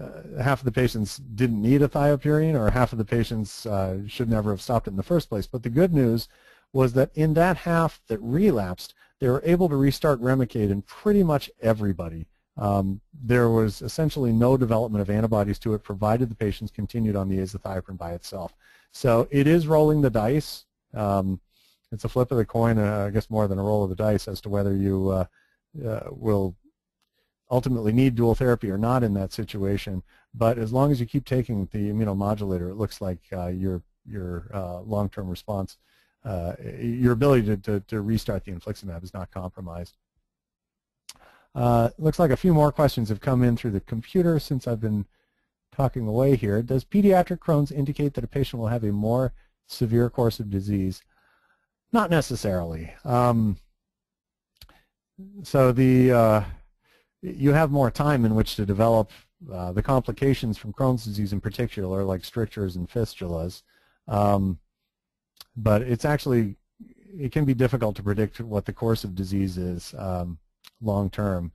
B: uh, half of the patients didn't need a thiopurine or half of the patients uh, should never have stopped it in the first place. But the good news was that in that half that relapsed, they were able to restart Remicade in pretty much everybody. Um, there was essentially no development of antibodies to it provided the patients continued on the azathioprine by itself. So it is rolling the dice. Um, it's a flip of the coin, uh, I guess more than a roll of the dice as to whether you uh, uh, will ultimately need dual therapy or not in that situation. But as long as you keep taking the immunomodulator, it looks like uh, your your uh, long-term response uh, your ability to, to, to, restart the infliximab is not compromised. Looks like a few more questions have come in through the computer since I've been talking away here. Does pediatric Crohn's indicate that a patient will have a more severe course of disease? Not necessarily. Um, so the uh, you have more time in which to develop uh, the complications from Crohn's disease in particular, like strictures and fistulas. Um, but it's actually it can be difficult to predict what the course of disease is um, long term.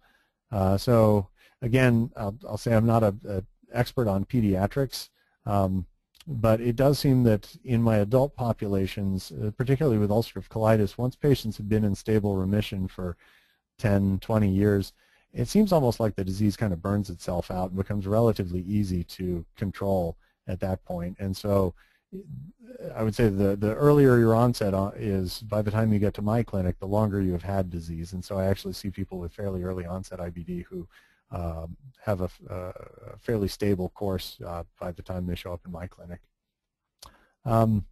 B: Uh, so again, I'll, I'll, say I'm not an expert on pediatrics, um, but it does seem that in my adult populations, uh, particularly with ulcerative colitis, once patients have been in stable remission for 10, 20 years, it seems almost like the disease kind of burns itself out and becomes relatively easy to control at that point. And so I would say the, the earlier your onset is, by the time you get to my clinic, the longer you have had disease. And so I actually see people with fairly early onset IBD who um, have a, a, fairly stable course uh, by the time they show up in my clinic. Um,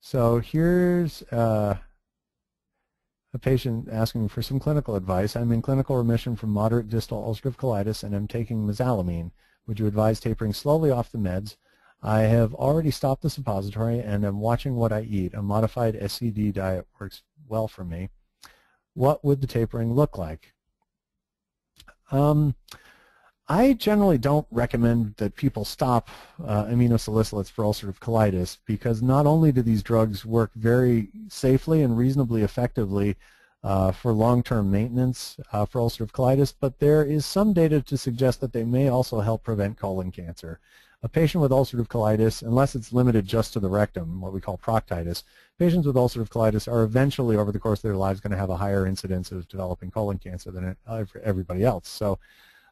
B: so here's uh, a patient asking for some clinical advice. I'm in clinical remission from moderate distal ulcerative colitis and I'm taking mesalamine. Would you advise tapering slowly off the meds? I have already stopped the suppository and am watching what I eat. A modified SCD diet works well for me. What would the tapering look like? Um, I generally don't recommend that people stop uh, aminosalicylates for ulcerative colitis because not only do these drugs work very safely and reasonably effectively uh, for long-term maintenance uh, for ulcerative colitis, but there is some data to suggest that they may also help prevent colon cancer. A patient with ulcerative colitis, unless it's limited just to the rectum, what we call proctitis, patients with ulcerative colitis are eventually, over the course of their lives, going to have a higher incidence of developing colon cancer than everybody else. So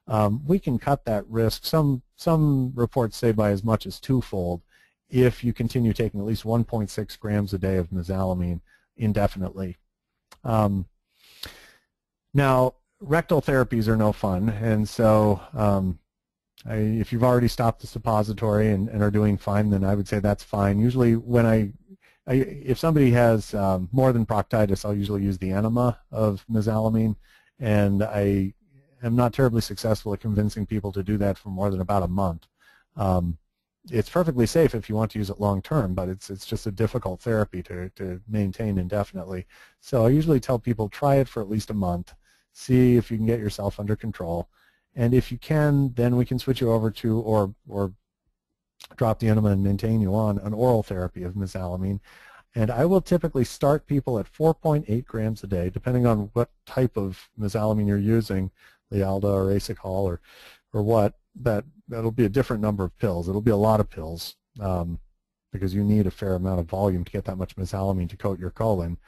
B: um, we can cut that risk. Some, some reports say by as much as twofold if you continue taking at least 1.6 grams a day of mesalamine indefinitely um, now, rectal therapies are no fun, and so um, I, if you've already stopped the suppository and, and, are doing fine, then I would say that's fine. Usually when I, I if somebody has um, more than proctitis, I'll usually use the enema of mesalamine, and I am not terribly successful at convincing people to do that for more than about a month. Um, it's perfectly safe if you want to use it long term, but it's it's just a difficult therapy to, to maintain indefinitely. So I usually tell people try it for at least a month, see if you can get yourself under control, and if you can, then we can switch you over to or or drop the enema and maintain you on an oral therapy of mesalamine. And I will typically start people at 4.8 grams a day, depending on what type of mesalamine you're using, Lialda or Asacol or, or what, that, that'll be a different number of pills. It'll be a lot of pills um, because you need a fair amount of volume to get that much mesalamine to coat your colon.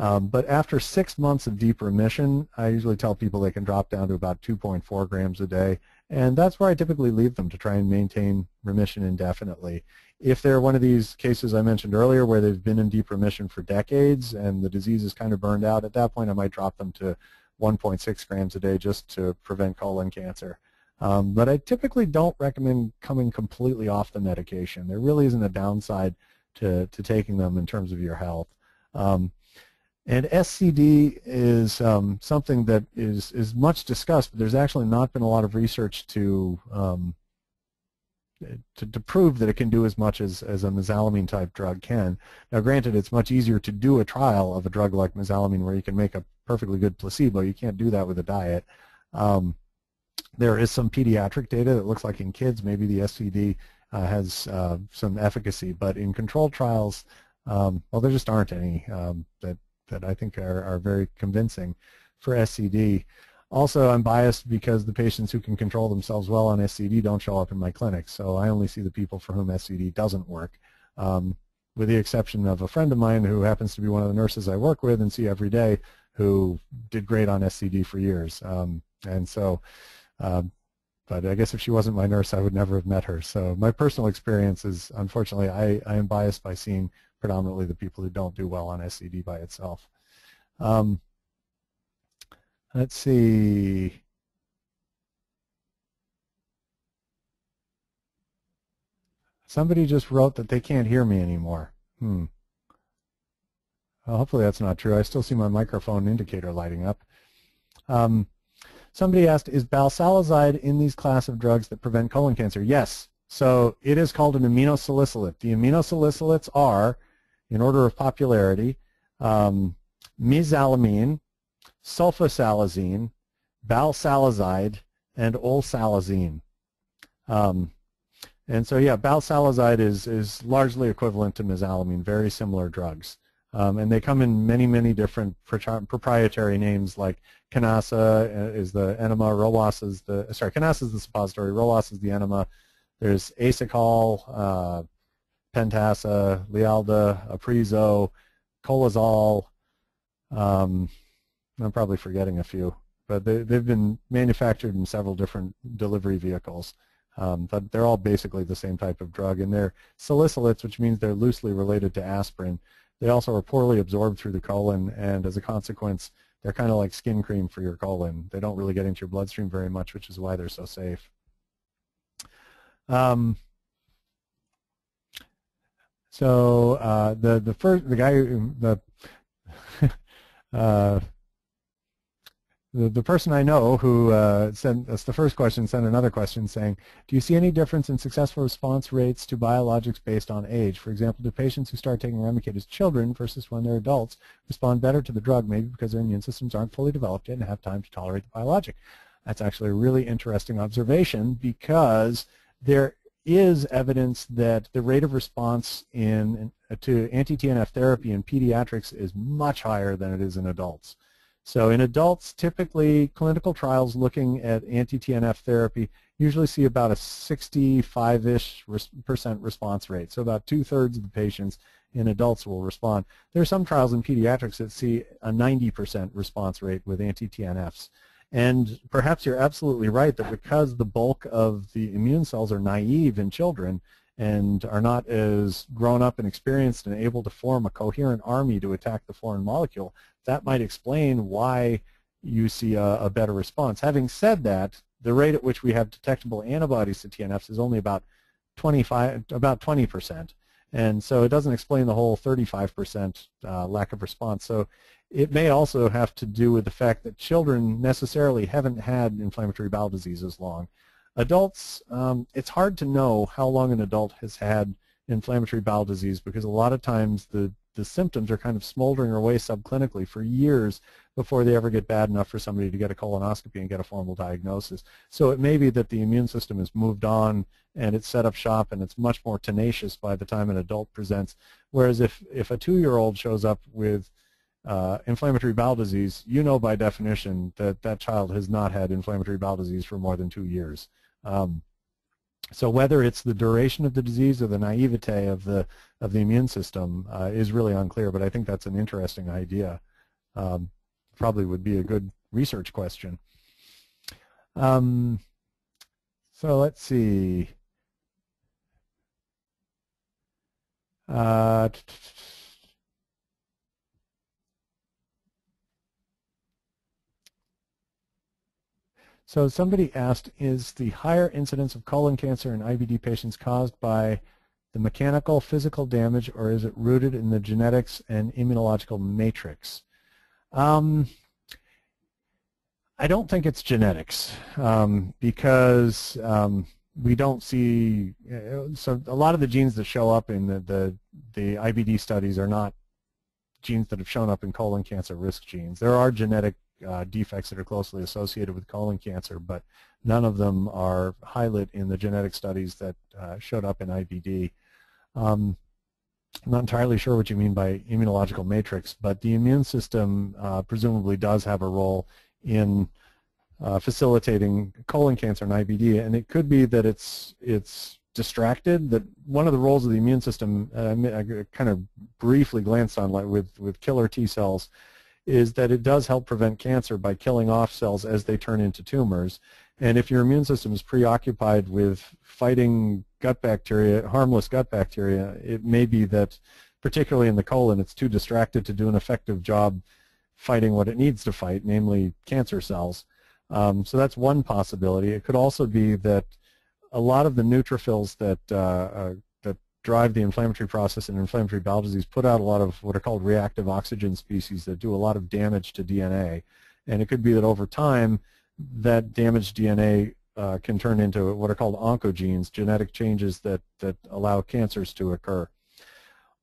B: Um, but after six months of deep remission, I usually tell people they can drop down to about 2.4 grams a day. And that's where I typically leave them to try and maintain remission indefinitely. If they're one of these cases I mentioned earlier where they've been in deep remission for decades and the disease is kind of burned out, at that point I might drop them to 1.6 grams a day just to prevent colon cancer. Um, but I typically don't recommend coming completely off the medication. There really isn't a downside to, to taking them in terms of your health. Um, and SCD is um, something that is, is much discussed, but there's actually not been a lot of research to um, to, to prove that it can do as much as, as a mesalamine type drug can. Now granted it's much easier to do a trial of a drug like mesalamine where you can make a perfectly good placebo. You can't do that with a diet. Um, there is some pediatric data that looks like in kids maybe the SCD uh, has uh, some efficacy, but in controlled trials, um, well there just aren't any um, that, that I think are, are very convincing for SCD. Also, I'm biased because the patients who can control themselves well on SCD don't show up in my clinic, so I only see the people for whom SCD doesn't work, um, with the exception of a friend of mine who happens to be one of the nurses I work with and see every day who did great on SCD for years. Um, and so, um, but I guess if she wasn't my nurse, I would never have met her. So my personal experience is, unfortunately, I, I am biased by seeing predominantly the people who don't do well on SCD by itself. Um, Let's see. Somebody just wrote that they can't hear me anymore. Hmm. Well, hopefully that's not true. I still see my microphone indicator lighting up. Um, somebody asked, is balsalazide in these class of drugs that prevent colon cancer? Yes. So it is called an aminosalicylate. The aminosalicylates are, in order of popularity, um, mesalamine, sulfasalazine, balsalazide, and olsalazine. Um, and so yeah, balsalazide is, is largely equivalent to mesalamine, very similar drugs. Um, and they come in many, many different proprietary names like Canasa uh, is the enema, Rowasa is the, sorry, Canasa is the suppository, Rowasa is the enema. There's Asacol, uh, Pentasa, Lialda, Apriso, Colazal, um, I'm probably forgetting a few, but they, they've been manufactured in several different delivery vehicles. Um, but they're all basically the same type of drug, and they're salicylates, which means they're loosely related to aspirin. They also are poorly absorbed through the colon, and as a consequence, they're kind of like skin cream for your colon. They don't really get into your bloodstream very much, which is why they're so safe. Um, so uh, the the first the guy the [LAUGHS] uh, the, the person I know who uh, sent us the first question sent another question saying, do you see any difference in successful response rates to biologics based on age? For example, do patients who start taking Remicade as children versus when they're adults respond better to the drug, maybe because their immune systems aren't fully developed yet and have time to tolerate the biologic? That's actually a really interesting observation because there is evidence that the rate of response in, uh, to anti-TNF therapy in pediatrics is much higher than it is in adults. So in adults, typically clinical trials looking at anti-TNF therapy usually see about a 65-ish percent response rate. So about two-thirds of the patients in adults will respond. There are some trials in pediatrics that see a 90% response rate with anti-TNFs. And perhaps you're absolutely right that because the bulk of the immune cells are naive in children and are not as grown up and experienced and able to form a coherent army to attack the foreign molecule, that might explain why you see a, a, better response. Having said that, the rate at which we have detectable antibodies to TNFs is only about 25, about 20 percent, and so it doesn't explain the whole 35 percent uh, lack of response. So it may also have to do with the fact that children necessarily haven't had inflammatory bowel disease as long. Adults, um, it's hard to know how long an adult has had inflammatory bowel disease because a lot of times the the symptoms are kind of smoldering away subclinically for years before they ever get bad enough for somebody to get a colonoscopy and get a formal diagnosis. So it may be that the immune system has moved on and it's set up shop and it's much more tenacious by the time an adult presents. Whereas if, if a two-year-old shows up with uh, inflammatory bowel disease, you know by definition that that child has not had inflammatory bowel disease for more than two years. Um, so whether it's the duration of the disease or the naivete of the of the immune system uh, is really unclear, but I think that's an interesting idea. Um, probably would be a good research question. Um, so let's see. Uh, so somebody asked, is the higher incidence of colon cancer in IBD patients caused by the mechanical physical damage or is it rooted in the genetics and immunological matrix? Um, I don't think it's genetics um, because um, we don't see so a lot of the genes that show up in the, the, the IBD studies are not genes that have shown up in colon cancer risk genes. There are genetic uh, defects that are closely associated with colon cancer, but none of them are highlighted in the genetic studies that uh, showed up in IBD. Um, I'm not entirely sure what you mean by immunological matrix, but the immune system uh, presumably does have a role in uh, facilitating colon cancer and IBD, and it could be that it's it's distracted. That one of the roles of the immune system, uh, I kind of briefly glanced on, like with with killer T cells, is that it does help prevent cancer by killing off cells as they turn into tumors. And if your immune system is preoccupied with fighting gut bacteria, harmless gut bacteria, it may be that, particularly in the colon, it's too distracted to do an effective job fighting what it needs to fight, namely cancer cells. Um, so that's one possibility. It could also be that a lot of the neutrophils that uh, uh, that drive the inflammatory process in inflammatory bowel disease put out a lot of what are called reactive oxygen species that do a lot of damage to DNA. And it could be that over time, that damaged DNA uh, can turn into what are called oncogenes, genetic changes that, that allow cancers to occur.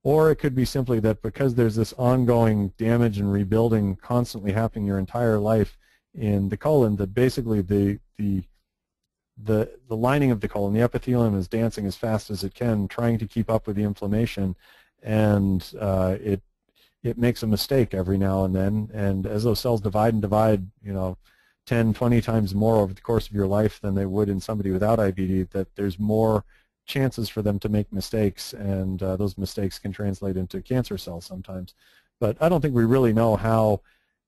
B: Or it could be simply that because there's this ongoing damage and rebuilding constantly happening your entire life in the colon, that basically the, the, the, the lining of the colon, the epithelium is dancing as fast as it can, trying to keep up with the inflammation, and uh, it, it makes a mistake every now and then, and as those cells divide and divide, you know, 10, 20 times more over the course of your life than they would in somebody without IBD, that there's more chances for them to make mistakes, and uh, those mistakes can translate into cancer cells sometimes. But I don't think we really know how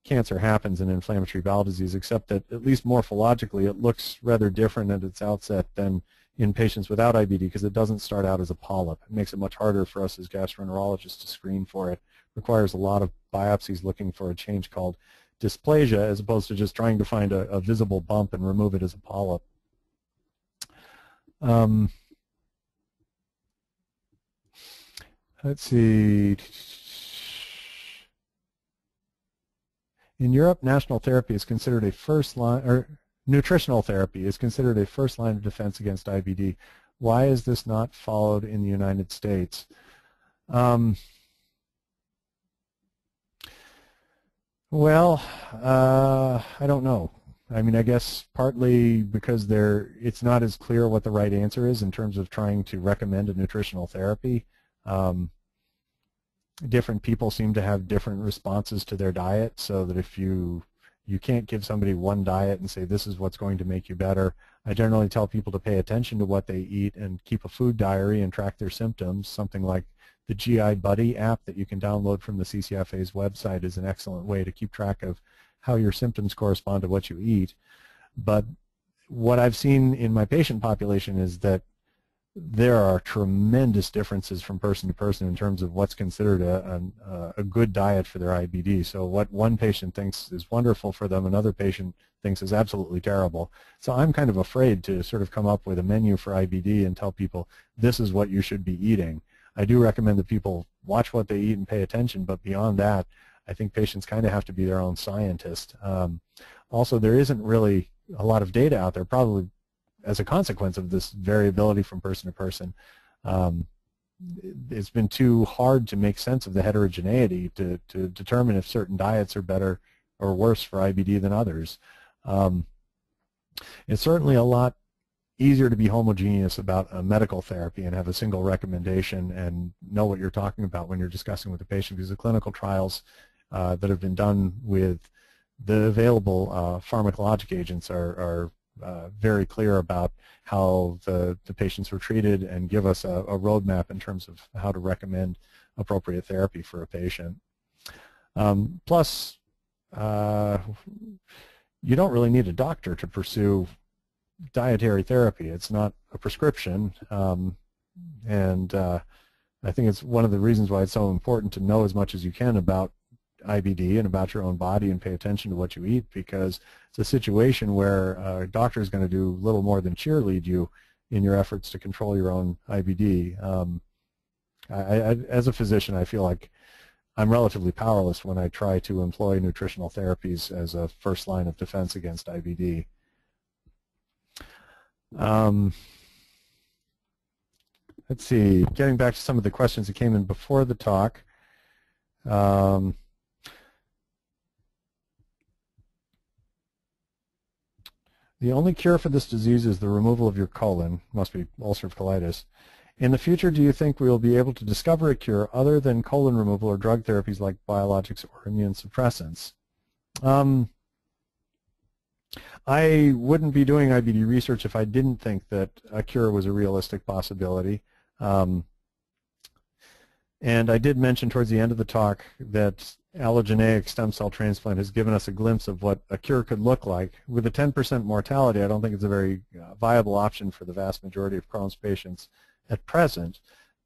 B: cancer happens in inflammatory bowel disease, except that at least morphologically it looks rather different at its outset than in patients without IBD because it doesn't start out as a polyp. It makes it much harder for us as gastroenterologists to screen for it. it requires a lot of biopsies looking for a change called dysplasia as opposed to just trying to find a, a visible bump and remove it as a polyp. Um, let's see. In Europe, national therapy is considered a first line, or nutritional therapy is considered a first line of defense against IBD. Why is this not followed in the United States? Um, Well, uh, I don't know. I mean, I guess partly because there, it's not as clear what the right answer is in terms of trying to recommend a nutritional therapy. Um, different people seem to have different responses to their diet, so that if you you can't give somebody one diet and say this is what's going to make you better. I generally tell people to pay attention to what they eat and keep a food diary and track their symptoms, something like the GI Buddy app that you can download from the CCFA's website is an excellent way to keep track of how your symptoms correspond to what you eat. But what I've seen in my patient population is that there are tremendous differences from person to person in terms of what's considered a, a, a, good diet for their IBD. So what one patient thinks is wonderful for them, another patient thinks is absolutely terrible. So I'm kind of afraid to sort of come up with a menu for IBD and tell people this is what you should be eating. I do recommend that people watch what they eat and pay attention, but beyond that, I think patients kind of have to be their own scientist. Um, also, there isn't really a lot of data out there, probably as a consequence of this variability from person to person. Um, it's been too hard to make sense of the heterogeneity to, to determine if certain diets are better or worse for IBD than others. Um, it's certainly a lot easier to be homogeneous about a medical therapy and have a single recommendation and know what you're talking about when you're discussing with the patient because the clinical trials uh, that have been done with the available uh, pharmacologic agents are, are uh, very clear about how the, the patients were treated and give us a, a roadmap in terms of how to recommend appropriate therapy for a patient. Um, plus, uh, you don't really need a doctor to pursue dietary therapy. It's not a prescription, um, and uh, I think it's one of the reasons why it's so important to know as much as you can about IBD and about your own body and pay attention to what you eat because it's a situation where a doctor is going to do little more than cheerlead you in your efforts to control your own IBD. Um, I, I, as a physician, I feel like I'm relatively powerless when I try to employ nutritional therapies as a first line of defense against IBD. Um, let's see, getting back to some of the questions that came in before the talk. Um, the only cure for this disease is the removal of your colon, must be ulcerative colitis. In the future, do you think we will be able to discover a cure other than colon removal or drug therapies like biologics or immune suppressants? Um, I wouldn't be doing IBD research if I didn't think that a cure was a realistic possibility. Um, and I did mention towards the end of the talk that allogeneic stem cell transplant has given us a glimpse of what a cure could look like. With a 10% mortality, I don't think it's a very uh, viable option for the vast majority of Crohn's patients at present.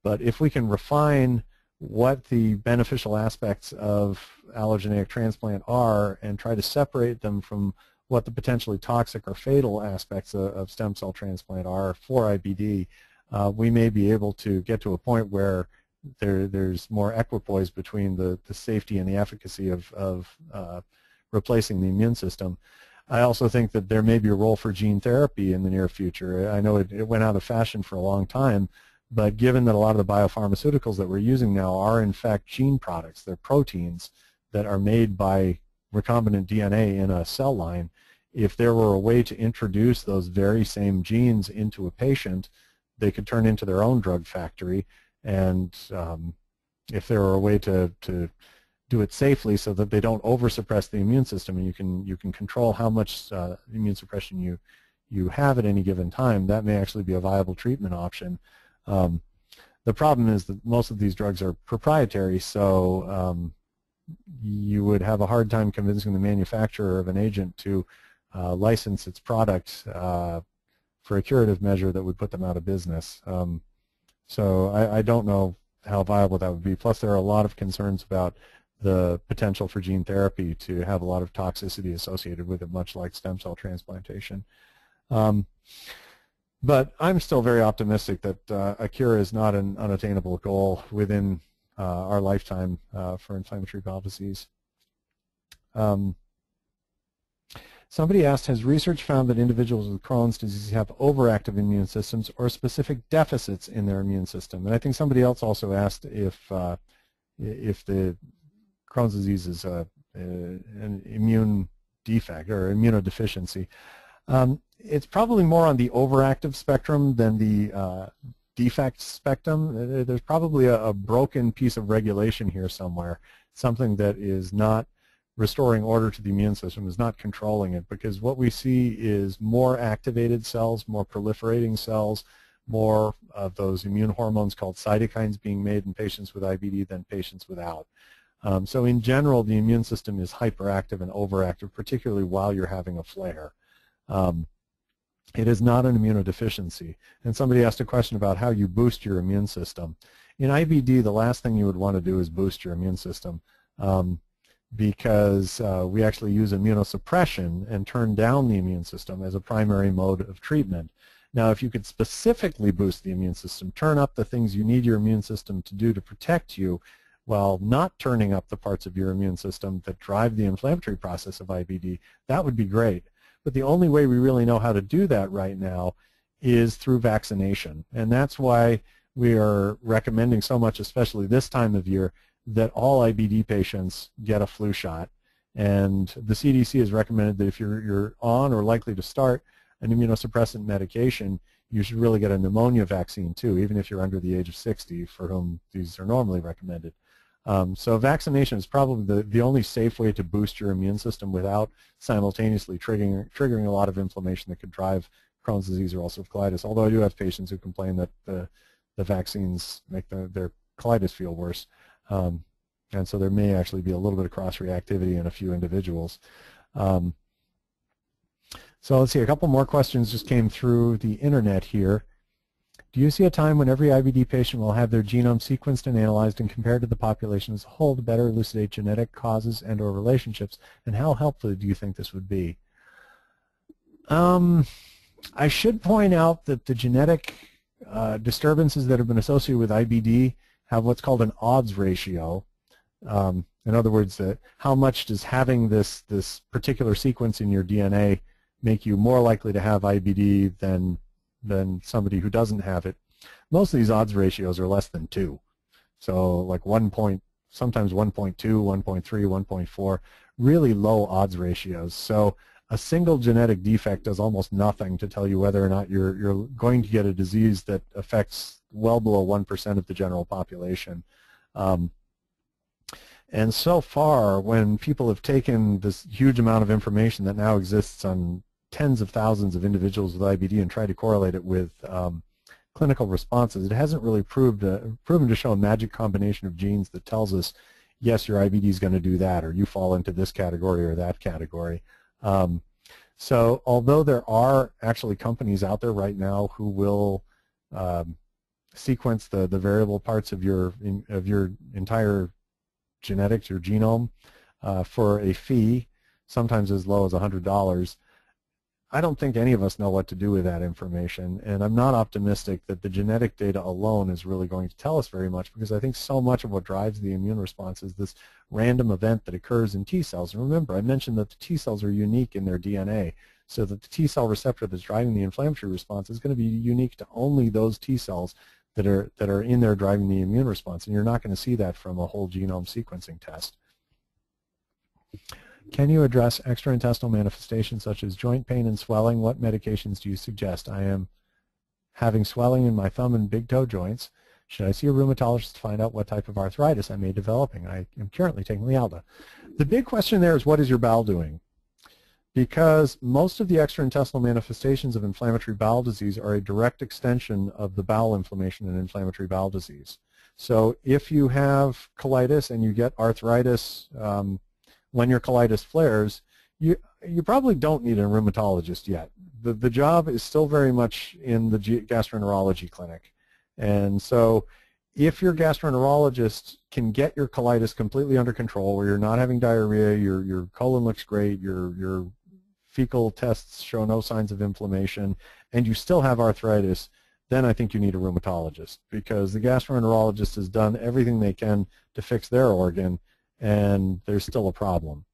B: But if we can refine what the beneficial aspects of allogeneic transplant are and try to separate them from what the potentially toxic or fatal aspects of, of stem cell transplant are for IBD, uh, we may be able to get to a point where there, there's more equipoise between the, the safety and the efficacy of, of uh, replacing the immune system. I also think that there may be a role for gene therapy in the near future. I know it, it, went out of fashion for a long time, but given that a lot of the biopharmaceuticals that we're using now are in fact gene products, they're proteins that are made by recombinant DNA in a cell line, if there were a way to introduce those very same genes into a patient, they could turn into their own drug factory. And um, if there were a way to, to do it safely so that they don't oversuppress the immune system and you can you can control how much uh, immune suppression you you have at any given time, that may actually be a viable treatment option. Um, the problem is that most of these drugs are proprietary, so um, you would have a hard time convincing the manufacturer of an agent to uh, license its product uh, for a curative measure that would put them out of business. Um, so I, I, don't know how viable that would be. Plus, there are a lot of concerns about the potential for gene therapy to have a lot of toxicity associated with it, much like stem cell transplantation. Um, but I'm still very optimistic that uh, a cure is not an unattainable goal within uh, our lifetime uh, for inflammatory bowel disease. Um, somebody asked, has research found that individuals with Crohn's disease have overactive immune systems or specific deficits in their immune system? And I think somebody else also asked if uh, if the Crohn's disease is a, a, an immune defect or immunodeficiency. Um, it's probably more on the overactive spectrum than the uh, defect spectrum. There's probably a, a, broken piece of regulation here somewhere, something that is not restoring order to the immune system, is not controlling it, because what we see is more activated cells, more proliferating cells, more of those immune hormones called cytokines being made in patients with IBD than patients without. Um, so in general, the immune system is hyperactive and overactive, particularly while you're having a flare. Um, it is not an immunodeficiency. And somebody asked a question about how you boost your immune system. In IBD, the last thing you would want to do is boost your immune system um, because uh, we actually use immunosuppression and turn down the immune system as a primary mode of treatment. Now, if you could specifically boost the immune system, turn up the things you need your immune system to do to protect you, while not turning up the parts of your immune system that drive the inflammatory process of IBD, that would be great. But the only way we really know how to do that right now is through vaccination. And that's why we are recommending so much, especially this time of year, that all IBD patients get a flu shot. And the CDC has recommended that if you're, you're on or likely to start an immunosuppressant medication, you should really get a pneumonia vaccine too, even if you're under the age of 60, for whom these are normally recommended. Um, so vaccination is probably the, the only safe way to boost your immune system without simultaneously triggering, triggering a lot of inflammation that could drive Crohn's disease or ulcerative colitis, although I do have patients who complain that the, the vaccines make the, their colitis feel worse. Um, and so there may actually be a little bit of cross-reactivity in a few individuals. Um, so let's see, a couple more questions just came through the internet here. Do you see a time when every IBD patient will have their genome sequenced and analyzed and compared to the population as a whole to better elucidate genetic causes and or relationships? And how helpful do you think this would be? Um, I should point out that the genetic uh, disturbances that have been associated with IBD have what's called an odds ratio. Um, in other words, that how much does having this, this particular sequence in your DNA make you more likely to have IBD than than somebody who doesn't have it. Most of these odds ratios are less than 2. So like 1 point, sometimes 1.2, 1.3, 1.4, really low odds ratios. So a single genetic defect does almost nothing to tell you whether or not you're, you're going to get a disease that affects well below 1% of the general population. Um, and so far, when people have taken this huge amount of information that now exists on tens of thousands of individuals with IBD and tried to correlate it with um, clinical responses, it hasn't really proved uh, proven to show a magic combination of genes that tells us, yes, your IBD is going to do that, or you fall into this category or that category. Um, so although there are actually companies out there right now who will um, sequence the, the variable parts of your, in, of your entire genetics, your genome, uh, for a fee, sometimes as low as $100, I don't think any of us know what to do with that information, and I'm not optimistic that the genetic data alone is really going to tell us very much because I think so much of what drives the immune response is this random event that occurs in T cells. And remember, I mentioned that the T cells are unique in their DNA, so that the T cell receptor that's driving the inflammatory response is going to be unique to only those T cells that are, that are in there driving the immune response, and you're not going to see that from a whole genome sequencing test. Can you address extraintestinal manifestations such as joint pain and swelling? What medications do you suggest? I am having swelling in my thumb and big toe joints. Should I see a rheumatologist to find out what type of arthritis I may be developing? I am currently taking Lialda. The big question there is what is your bowel doing? Because most of the extraintestinal manifestations of inflammatory bowel disease are a direct extension of the bowel inflammation and inflammatory bowel disease. So if you have colitis and you get arthritis, um, when your colitis flares, you, you probably don't need a rheumatologist yet. The, the job is still very much in the gastroenterology clinic. And so if your gastroenterologist can get your colitis completely under control, where you're not having diarrhea, your, your colon looks great, your, your fecal tests show no signs of inflammation, and you still have arthritis, then I think you need a rheumatologist because the gastroenterologist has done everything they can to fix their organ, and there's still a problem.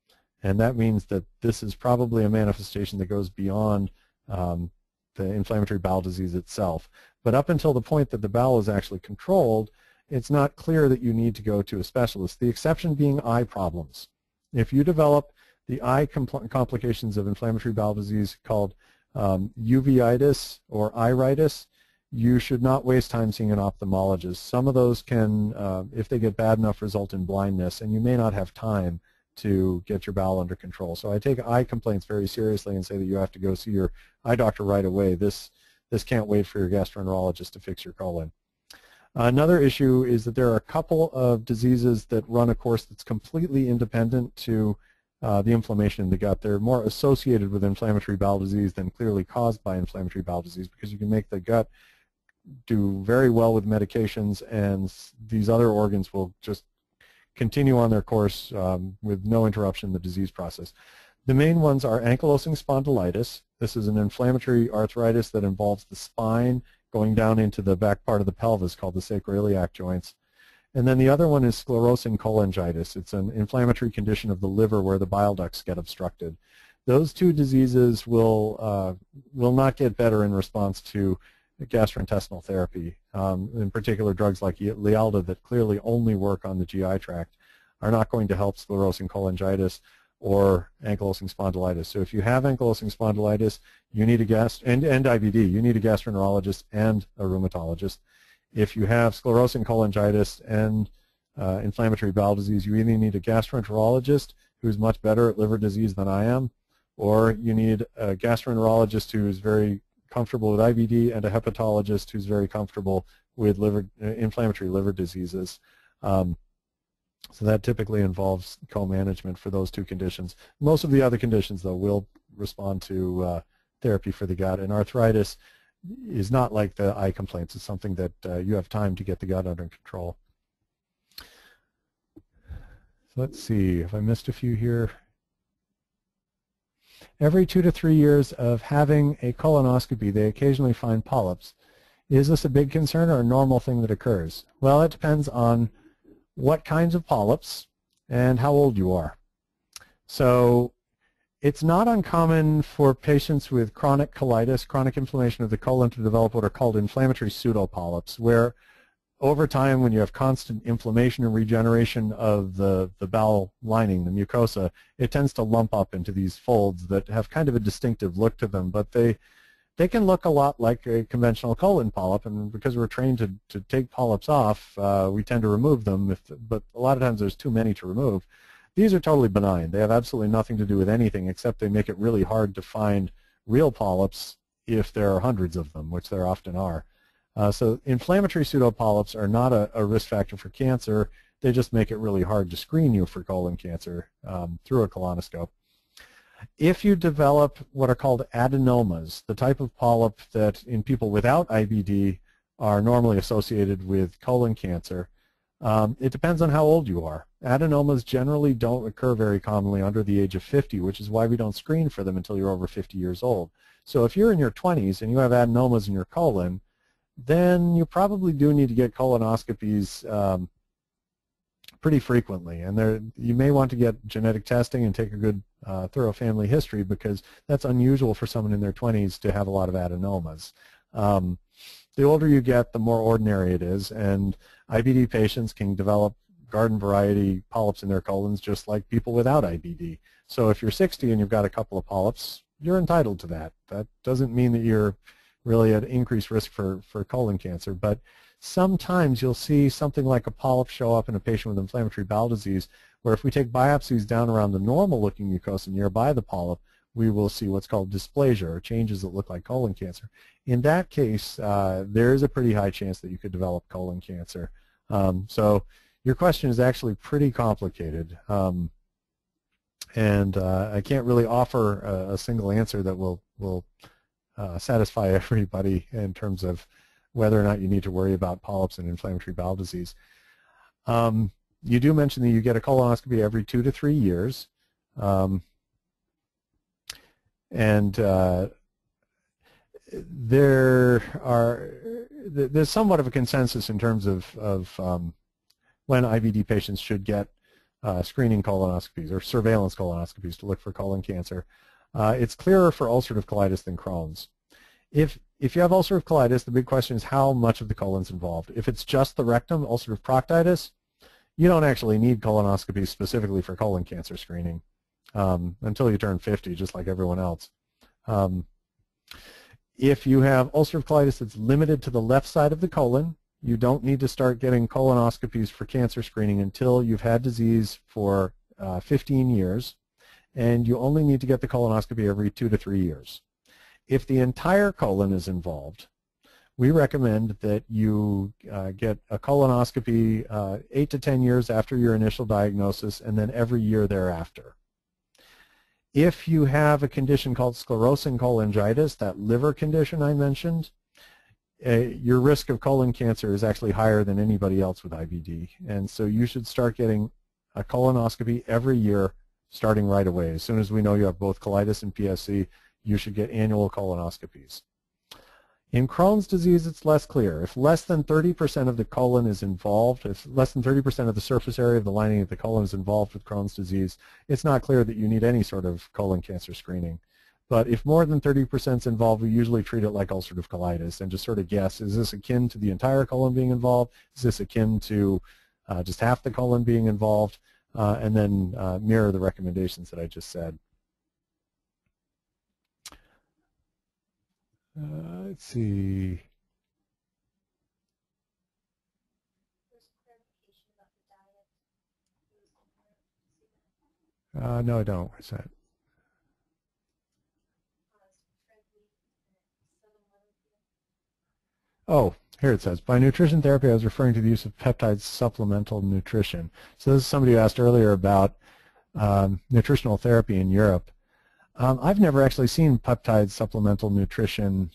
B: And that means that this is probably a manifestation that goes beyond um, the inflammatory bowel disease itself. But up until the point that the bowel is actually controlled, it's not clear that you need to go to a specialist, the exception being eye problems. If you develop the eye compl complications of inflammatory bowel disease called um, uveitis or iritis, you should not waste time seeing an ophthalmologist. Some of those can, uh, if they get bad enough, result in blindness, and you may not have time to get your bowel under control. So I take eye complaints very seriously and say that you have to go see your eye doctor right away. This, this can't wait for your gastroenterologist to fix your colon. Another issue is that there are a couple of diseases that run a course that's completely independent to uh, the inflammation in the gut. They're more associated with inflammatory bowel disease than clearly caused by inflammatory bowel disease because you can make the gut do very well with medications and these other organs will just continue on their course um, with no interruption in the disease process. The main ones are ankylosing spondylitis. This is an inflammatory arthritis that involves the spine going down into the back part of the pelvis called the sacroiliac joints. And then the other one is sclerosing cholangitis. It's an inflammatory condition of the liver where the bile ducts get obstructed. Those two diseases will, uh, will not get better in response to gastrointestinal therapy. Um, in particular, drugs like Lialda that clearly only work on the GI tract are not going to help sclerosing cholangitis. or ankylosing spondylitis. So if you have ankylosing spondylitis, you need a gast and, and IBD, you need a gastroenterologist and a rheumatologist. If you have sclerosing cholangitis and uh, inflammatory bowel disease, you either need a gastroenterologist who's much better at liver disease than I am, or you need a gastroenterologist who's very comfortable with IBD and a hepatologist who's very comfortable with liver uh, inflammatory liver diseases. Um, so that typically involves co-management for those two conditions. Most of the other conditions, though, will respond to uh, therapy for the gut. And arthritis is not like the eye complaints. It's something that uh, you have time to get the gut under control. So let's see, if I missed a few here. Every two to three years of having a colonoscopy, they occasionally find polyps. Is this a big concern or a normal thing that occurs? Well, it depends on what kinds of polyps and how old you are. So it's not uncommon for patients with chronic colitis, chronic inflammation of the colon to develop what are called inflammatory pseudopolyps, where over time when you have constant inflammation and regeneration of the, the bowel lining, the mucosa, it tends to lump up into these folds that have kind of a distinctive look to them, but they they can look a lot like a conventional colon polyp, and because we're trained to, to take polyps off, uh, we tend to remove them, if, but a lot of times there's too many to remove. These are totally benign. They have absolutely nothing to do with anything except they make it really hard to find real polyps if there are hundreds of them, which there often are. Uh, so inflammatory pseudopolyps are not a, a, risk factor for cancer. They just make it really hard to screen you for colon cancer um, through a colonoscope. If you develop what are called adenomas, the type of polyp that in people without IBD are normally associated with colon cancer, um, it depends on how old you are. Adenomas generally don't occur very commonly under the age of 50, which is why we don't screen for them until you're over 50 years old. So if you're in your 20s and you have adenomas in your colon, then you probably do need to get colonoscopies um, pretty frequently. And there, you may want to get genetic testing and take a good uh, thorough family history because that's unusual for someone in their 20s to have a lot of adenomas. Um, the older you get, the more ordinary it is, and IBD patients can develop garden variety polyps in their colons just like people without IBD. So if you're 60 and you've got a couple of polyps, you're entitled to that. That doesn't mean that you're really at increased risk for, for colon cancer, but sometimes you'll see something like a polyp show up in a patient with inflammatory bowel disease where if we take biopsies down around the normal looking mucosa nearby the polyp, we will see what's called dysplasia or changes that look like colon cancer. In that case, uh, there is a pretty high chance that you could develop colon cancer. Um, so your question is actually pretty complicated. Um, and uh, I can't really offer a, a, single answer that will, will uh, satisfy [LAUGHS] everybody in terms of whether or not you need to worry about polyps and inflammatory bowel disease. Um, you do mention that you get a colonoscopy every two to three years. Um, and uh, there are there's somewhat of a consensus in terms of, of um, when IBD patients should get uh, screening colonoscopies or surveillance colonoscopies to look for colon cancer. Uh, it's clearer for ulcerative colitis than Crohn's. If if you have ulcerative colitis, the big question is how much of the colon is involved. If it's just the rectum, ulcerative proctitis, you don't actually need colonoscopy specifically for colon cancer screening um, until you turn 50, just like everyone else. Um, if you have ulcerative colitis that's limited to the left side of the colon, you don't need to start getting colonoscopies for cancer screening until you've had disease for uh, 15 years, and you only need to get the colonoscopy every two to three years. If the entire colon is involved, we recommend that you uh, get a colonoscopy uh, 8 to 10 years after your initial diagnosis and then every year thereafter. If you have a condition called sclerosing cholangitis, that liver condition I mentioned, uh, your risk of colon cancer is actually higher than anybody else with IBD. And so you should start getting a colonoscopy every year starting right away. As soon as we know you have both colitis and PSC, you should get annual colonoscopies. In Crohn's disease, it's less clear. If less than 30% of the colon is involved, if less than 30% of the surface area of the lining of the colon is involved with Crohn's disease, it's not clear that you need any sort of colon cancer screening. But if more than 30% is involved, we usually treat it like ulcerative colitis and just sort of guess, is this akin to the entire colon being involved? Is this akin to uh, just half the colon being involved? uh, and then uh, mirror the recommendations that I just said. Uh, let's see. Uh, no, I don't. Where's that? Oh, here it says, by nutrition therapy I was referring to the use of peptide supplemental nutrition. So this is somebody who asked earlier about um, nutritional therapy in Europe. Um, I've never actually seen peptide supplemental nutrition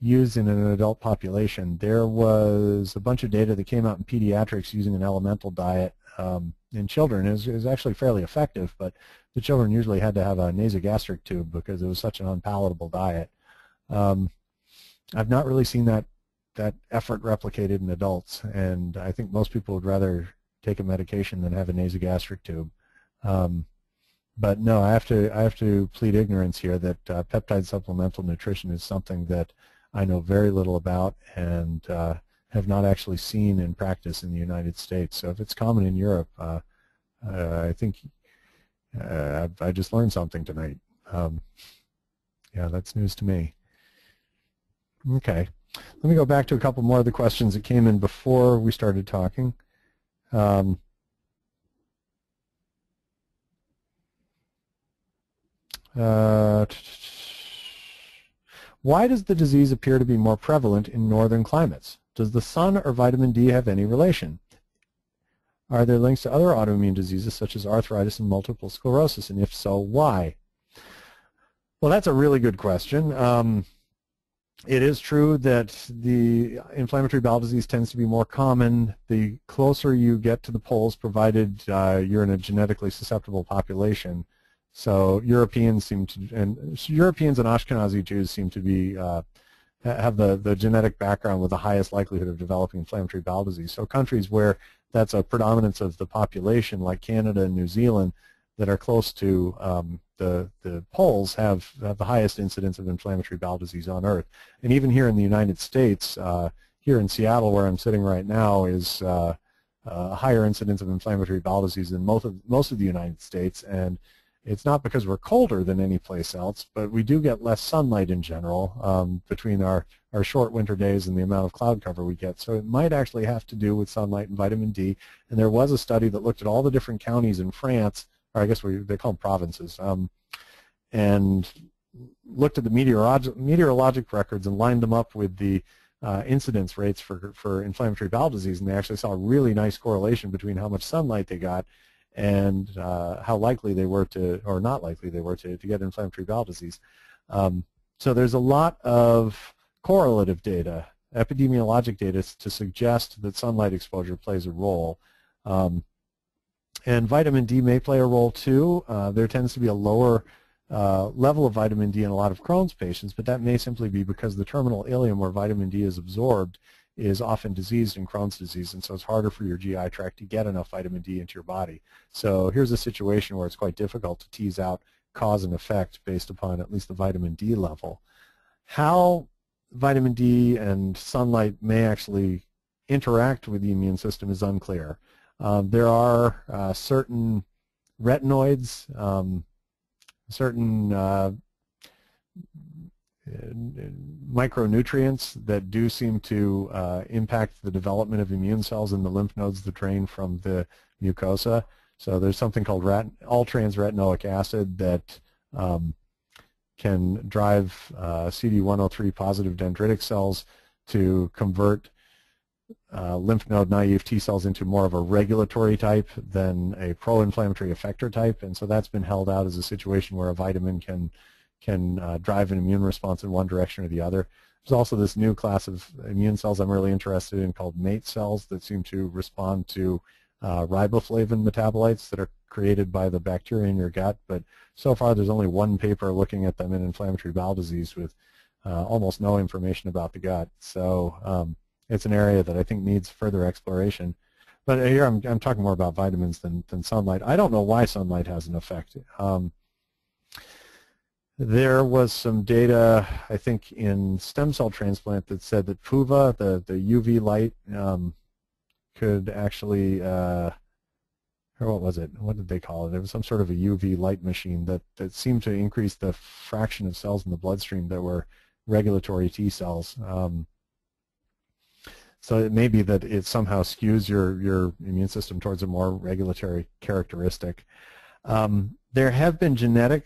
B: used in an adult population. There was a bunch of data that came out in pediatrics using an elemental diet um, in children. It was, it was, actually fairly effective, but the children usually had to have a nasogastric tube because it was such an unpalatable diet. Um, I've not really seen that that effort replicated in adults, and I think most people would rather take a medication than have a nasogastric tube. Um, but no, I have to I have to plead ignorance here that uh, peptide supplemental nutrition is something that I know very little about and uh, have not actually seen in practice in the United States. So if it's common in Europe, uh, uh I think uh, I just learned something tonight. Um, yeah, that's news to me. Okay. Let me go back to a couple more of the questions that came in before we started talking. Um, uh, why does the disease appear to be more prevalent in northern climates? Does the sun or vitamin D have any relation? Are there links to other autoimmune diseases such as arthritis and multiple sclerosis, and if so, why? Well, that's a really good question. Um, it is true that the inflammatory bowel disease tends to be more common the closer you get to the poles, provided uh, you're in a genetically susceptible population. So Europeans seem to, and Europeans and Ashkenazi Jews seem to be uh, have the, the genetic background with the highest likelihood of developing inflammatory bowel disease. So countries where that's a predominance of the population, like Canada and New Zealand, that are close to um, the, the poles have, have, the highest incidence of inflammatory bowel disease on Earth. And even here in the United States, uh, here in Seattle where I'm sitting right now is uh, a higher incidence of inflammatory bowel disease than most of, most of the United States. And it's not because we're colder than any place else, but we do get less sunlight in general um, between our, our short winter days and the amount of cloud cover we get. So it might actually have to do with sunlight and vitamin D. And there was a study that looked at all the different counties in France or I guess we, they call them provinces, um, and looked at the meteorologic, meteorologic records and lined them up with the uh, incidence rates for, for inflammatory bowel disease, and they actually saw a really nice correlation between how much sunlight they got and uh, how likely they were to, or not likely they were to, to get inflammatory bowel disease. Um, so there's a lot of correlative data, epidemiologic data to suggest that sunlight exposure plays a role. Um, and vitamin D may play a role too. Uh, there tends to be a lower uh, level of vitamin D in a lot of Crohn's patients, but that may simply be because the terminal ileum where vitamin D is absorbed is often diseased in Crohn's disease, and so it's harder for your GI tract to get enough vitamin D into your body. So here's a situation where it's quite difficult to tease out cause and effect based upon at least the vitamin D level. How vitamin D and sunlight may actually interact with the immune system is unclear. Um, there are uh, certain retinoids, um, certain uh, micronutrients that do seem to uh, impact the development of immune cells in the lymph nodes that drain from the mucosa. So there's something called all-trans retinoic acid that um, can drive uh, CD103 positive dendritic cells to convert uh, lymph node naive T cells into more of a regulatory type than a pro-inflammatory effector type, and so that's been held out as a situation where a vitamin can can uh, drive an immune response in one direction or the other. There's also this new class of immune cells I'm really interested in called MAIT cells that seem to respond to uh, riboflavin metabolites that are created by the bacteria in your gut, but so far there's only one paper looking at them in inflammatory bowel disease with uh, almost no information about the gut. So um, it's an area that I think needs further exploration. But here I'm, I'm talking more about vitamins than, than sunlight. I don't know why sunlight has an effect. Um, there was some data, I think, in stem cell transplant that said that PUVA, the, the UV light, um, could actually uh, or what was it? What did they call it? It was some sort of a UV light machine that, that seemed to increase the fraction of cells in the bloodstream that were regulatory T cells. Um, so it may be that it somehow skews your, your immune system towards a more regulatory characteristic. Um, there have been genetic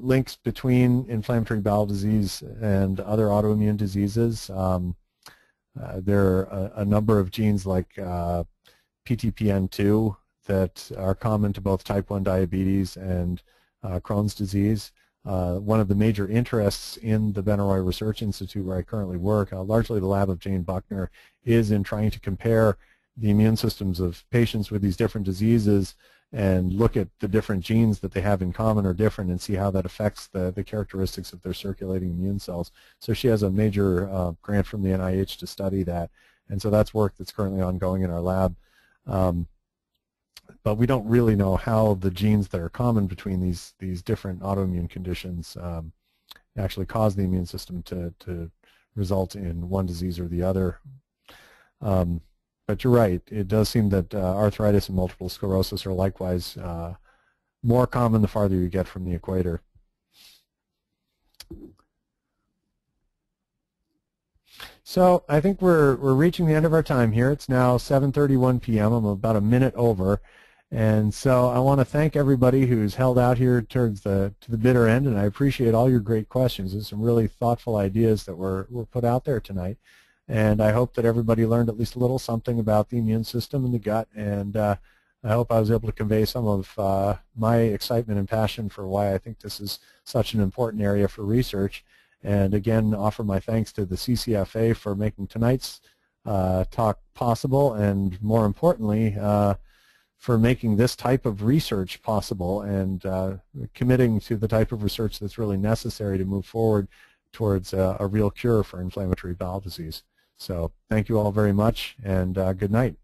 B: links between inflammatory bowel disease and other autoimmune diseases. Um, uh, there are a, a, number of genes like uh, PTPN2 that are common to both type 1 diabetes and uh, Crohn's disease. Uh, one of the major interests in the Benaroya Research Institute where I currently work, uh, largely the lab of Jane Buckner, is in trying to compare the immune systems of patients with these different diseases and look at the different genes that they have in common or different and see how that affects the, the characteristics of their circulating immune cells. So she has a major uh, grant from the NIH to study that. And so that's work that's currently ongoing in our lab. Um, but we don't really know how the genes that are common between these, these different autoimmune conditions um, actually cause the immune system to, to result in one disease or the other. Um, but you're right. It does seem that uh, arthritis and multiple sclerosis are likewise uh, more common the farther you get from the equator. So I think we're we're reaching the end of our time here. It's now 7:31 p.m. I'm about a minute over, and so I want to thank everybody who's held out here towards the to the bitter end, and I appreciate all your great questions. There's some really thoughtful ideas that were were put out there tonight. And I hope that everybody learned at least a little something about the immune system and the gut. And uh, I hope I was able to convey some of uh, my excitement and passion for why I think this is such an important area for research. And again, offer my thanks to the CCFA for making tonight's uh, talk possible and more importantly, uh, for making this type of research possible and uh, committing to the type of research that's really necessary to move forward towards a real cure for inflammatory bowel disease. So thank you all very much, and uh, good night.